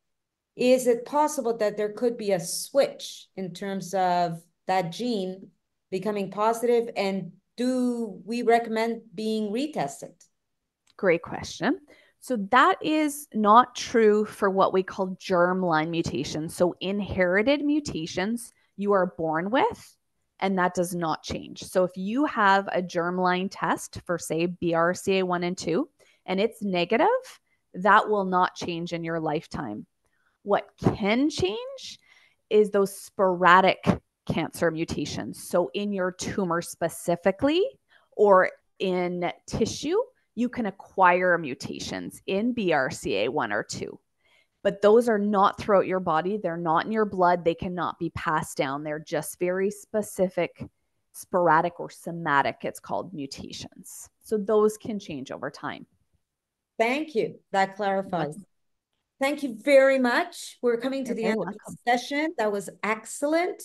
is it possible that there could be a switch in terms of that gene becoming positive and do we recommend being retested? Great question. So that is not true for what we call germline mutations. So inherited mutations you are born with, and that does not change. So if you have a germline test for, say, BRCA1 and 2, and it's negative, that will not change in your lifetime. What can change is those sporadic cancer mutations. So in your tumor specifically, or in tissue, you can acquire mutations in BRCA1 or 2. But those are not throughout your body. They're not in your blood. They cannot be passed down. They're just very specific, sporadic, or somatic, it's called mutations. So those can change over time. Thank you. That clarifies. Thank you very much. We're coming to You're the end welcome. of the session. That was excellent.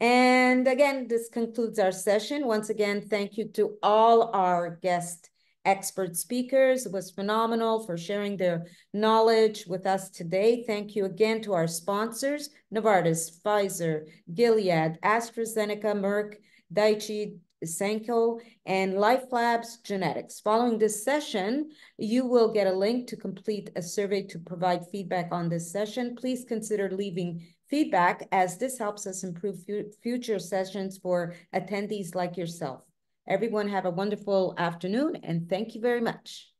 And again, this concludes our session. Once again, thank you to all our guest expert speakers. It was phenomenal for sharing their knowledge with us today. Thank you again to our sponsors, Novartis, Pfizer, Gilead, AstraZeneca, Merck, Daiichi, Sankyo, and Life Labs Genetics. Following this session, you will get a link to complete a survey to provide feedback on this session. Please consider leaving feedback as this helps us improve future sessions for attendees like yourself. Everyone have a wonderful afternoon and thank you very much.